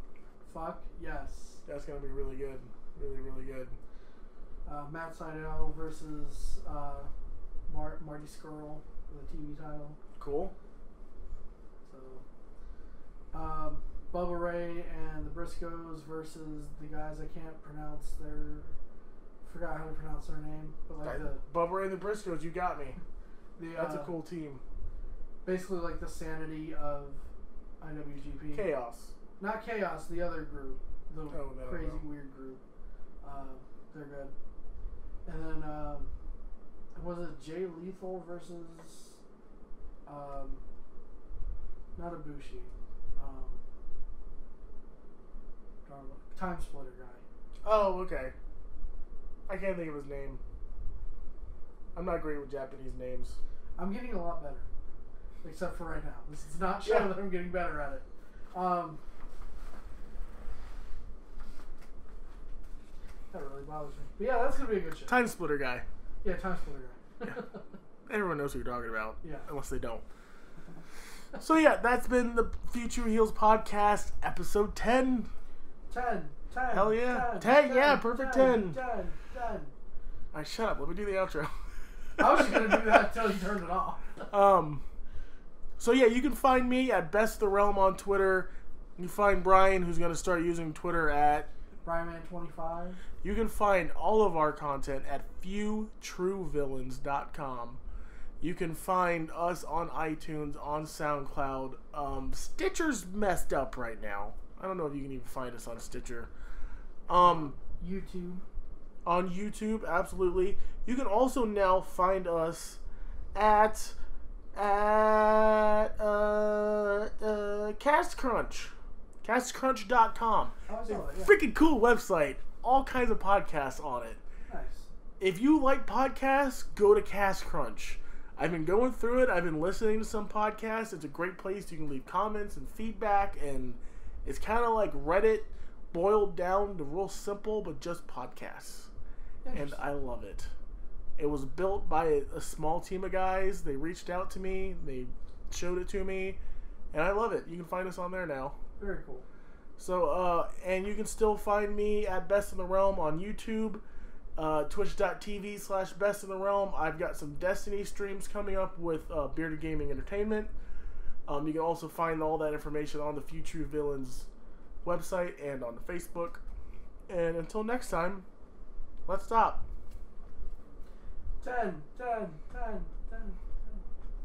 Fuck yes. That's gonna be really good. Really, really good. Uh, Matt Sydal versus uh, Mar- Marty Scurll for the TV title. Cool. So, um, Bubba Ray and the Briscoes versus the guys I can't pronounce their. Forgot how to pronounce their name, but like the Bubba and the Briscoes, you got me. the That's uh, a cool team. basically like the sanity of IWGP. Chaos. Not chaos, the other group, the Oh, I crazy know. weird group. Uh, they're good. And then um, was it Jay Lethal versus um, not Ibushi, um, Time Splitter guy. Oh, okay. I can't think of his name. I'm not great with Japanese names. I'm getting a lot better, except for right now. This is not (laughs) showing Yeah. that I'm getting better at it. Um, that really bothers me. But yeah, that's gonna be a good show. Time Splitter guy. Yeah, Time Splitter guy. Everyone knows who you're talking about. Yeah. Unless they don't. (laughs) So yeah, that's been the Future Heels podcast, episode ten. 10, 10. Hell yeah. 10, 10, yeah, perfect 10. 10, 10. Alright, shut up. Let me do the outro. I was just going to do that (laughs) until you turned it off. Um, so yeah, you can find me at Best the Realm on Twitter. You find Bryan, who's going to start using Twitter at. BrianMan25. You can find all of our content at fewtruevillains.com. You can find us on iTunes, on SoundCloud. Um, Stitcher's messed up right now. I don't know if you can even find us on Stitcher. Um, YouTube. on YouTube, absolutely. You can also now find us at at uh, uh, CastCrunch, castcrunch.com. Oh, I saw that, yeah. Freaking cool website. All kinds of podcasts on it. Nice. if you like podcasts, go to Cast Crunch. I've been going through it. I've been listening to some podcasts. It's a great place. You can leave comments and feedback, and it's kind of like Reddit boiled down to real simple, but just podcasts. And I love it. It was built by a, a small team of guys. They reached out to me. They showed it to me, and I love it. You can find us on there now. Very cool. So, uh, and you can still find me at Best in the Realm on YouTube, uh, twitch.tv slash Best in the Realm. I've got some Destiny streams coming up with uh, Bearded Gaming Entertainment. Um, you can also find all that information on the Future Villains website and on the Facebook. And until next time, let's stop. 10, 10, 10, 10.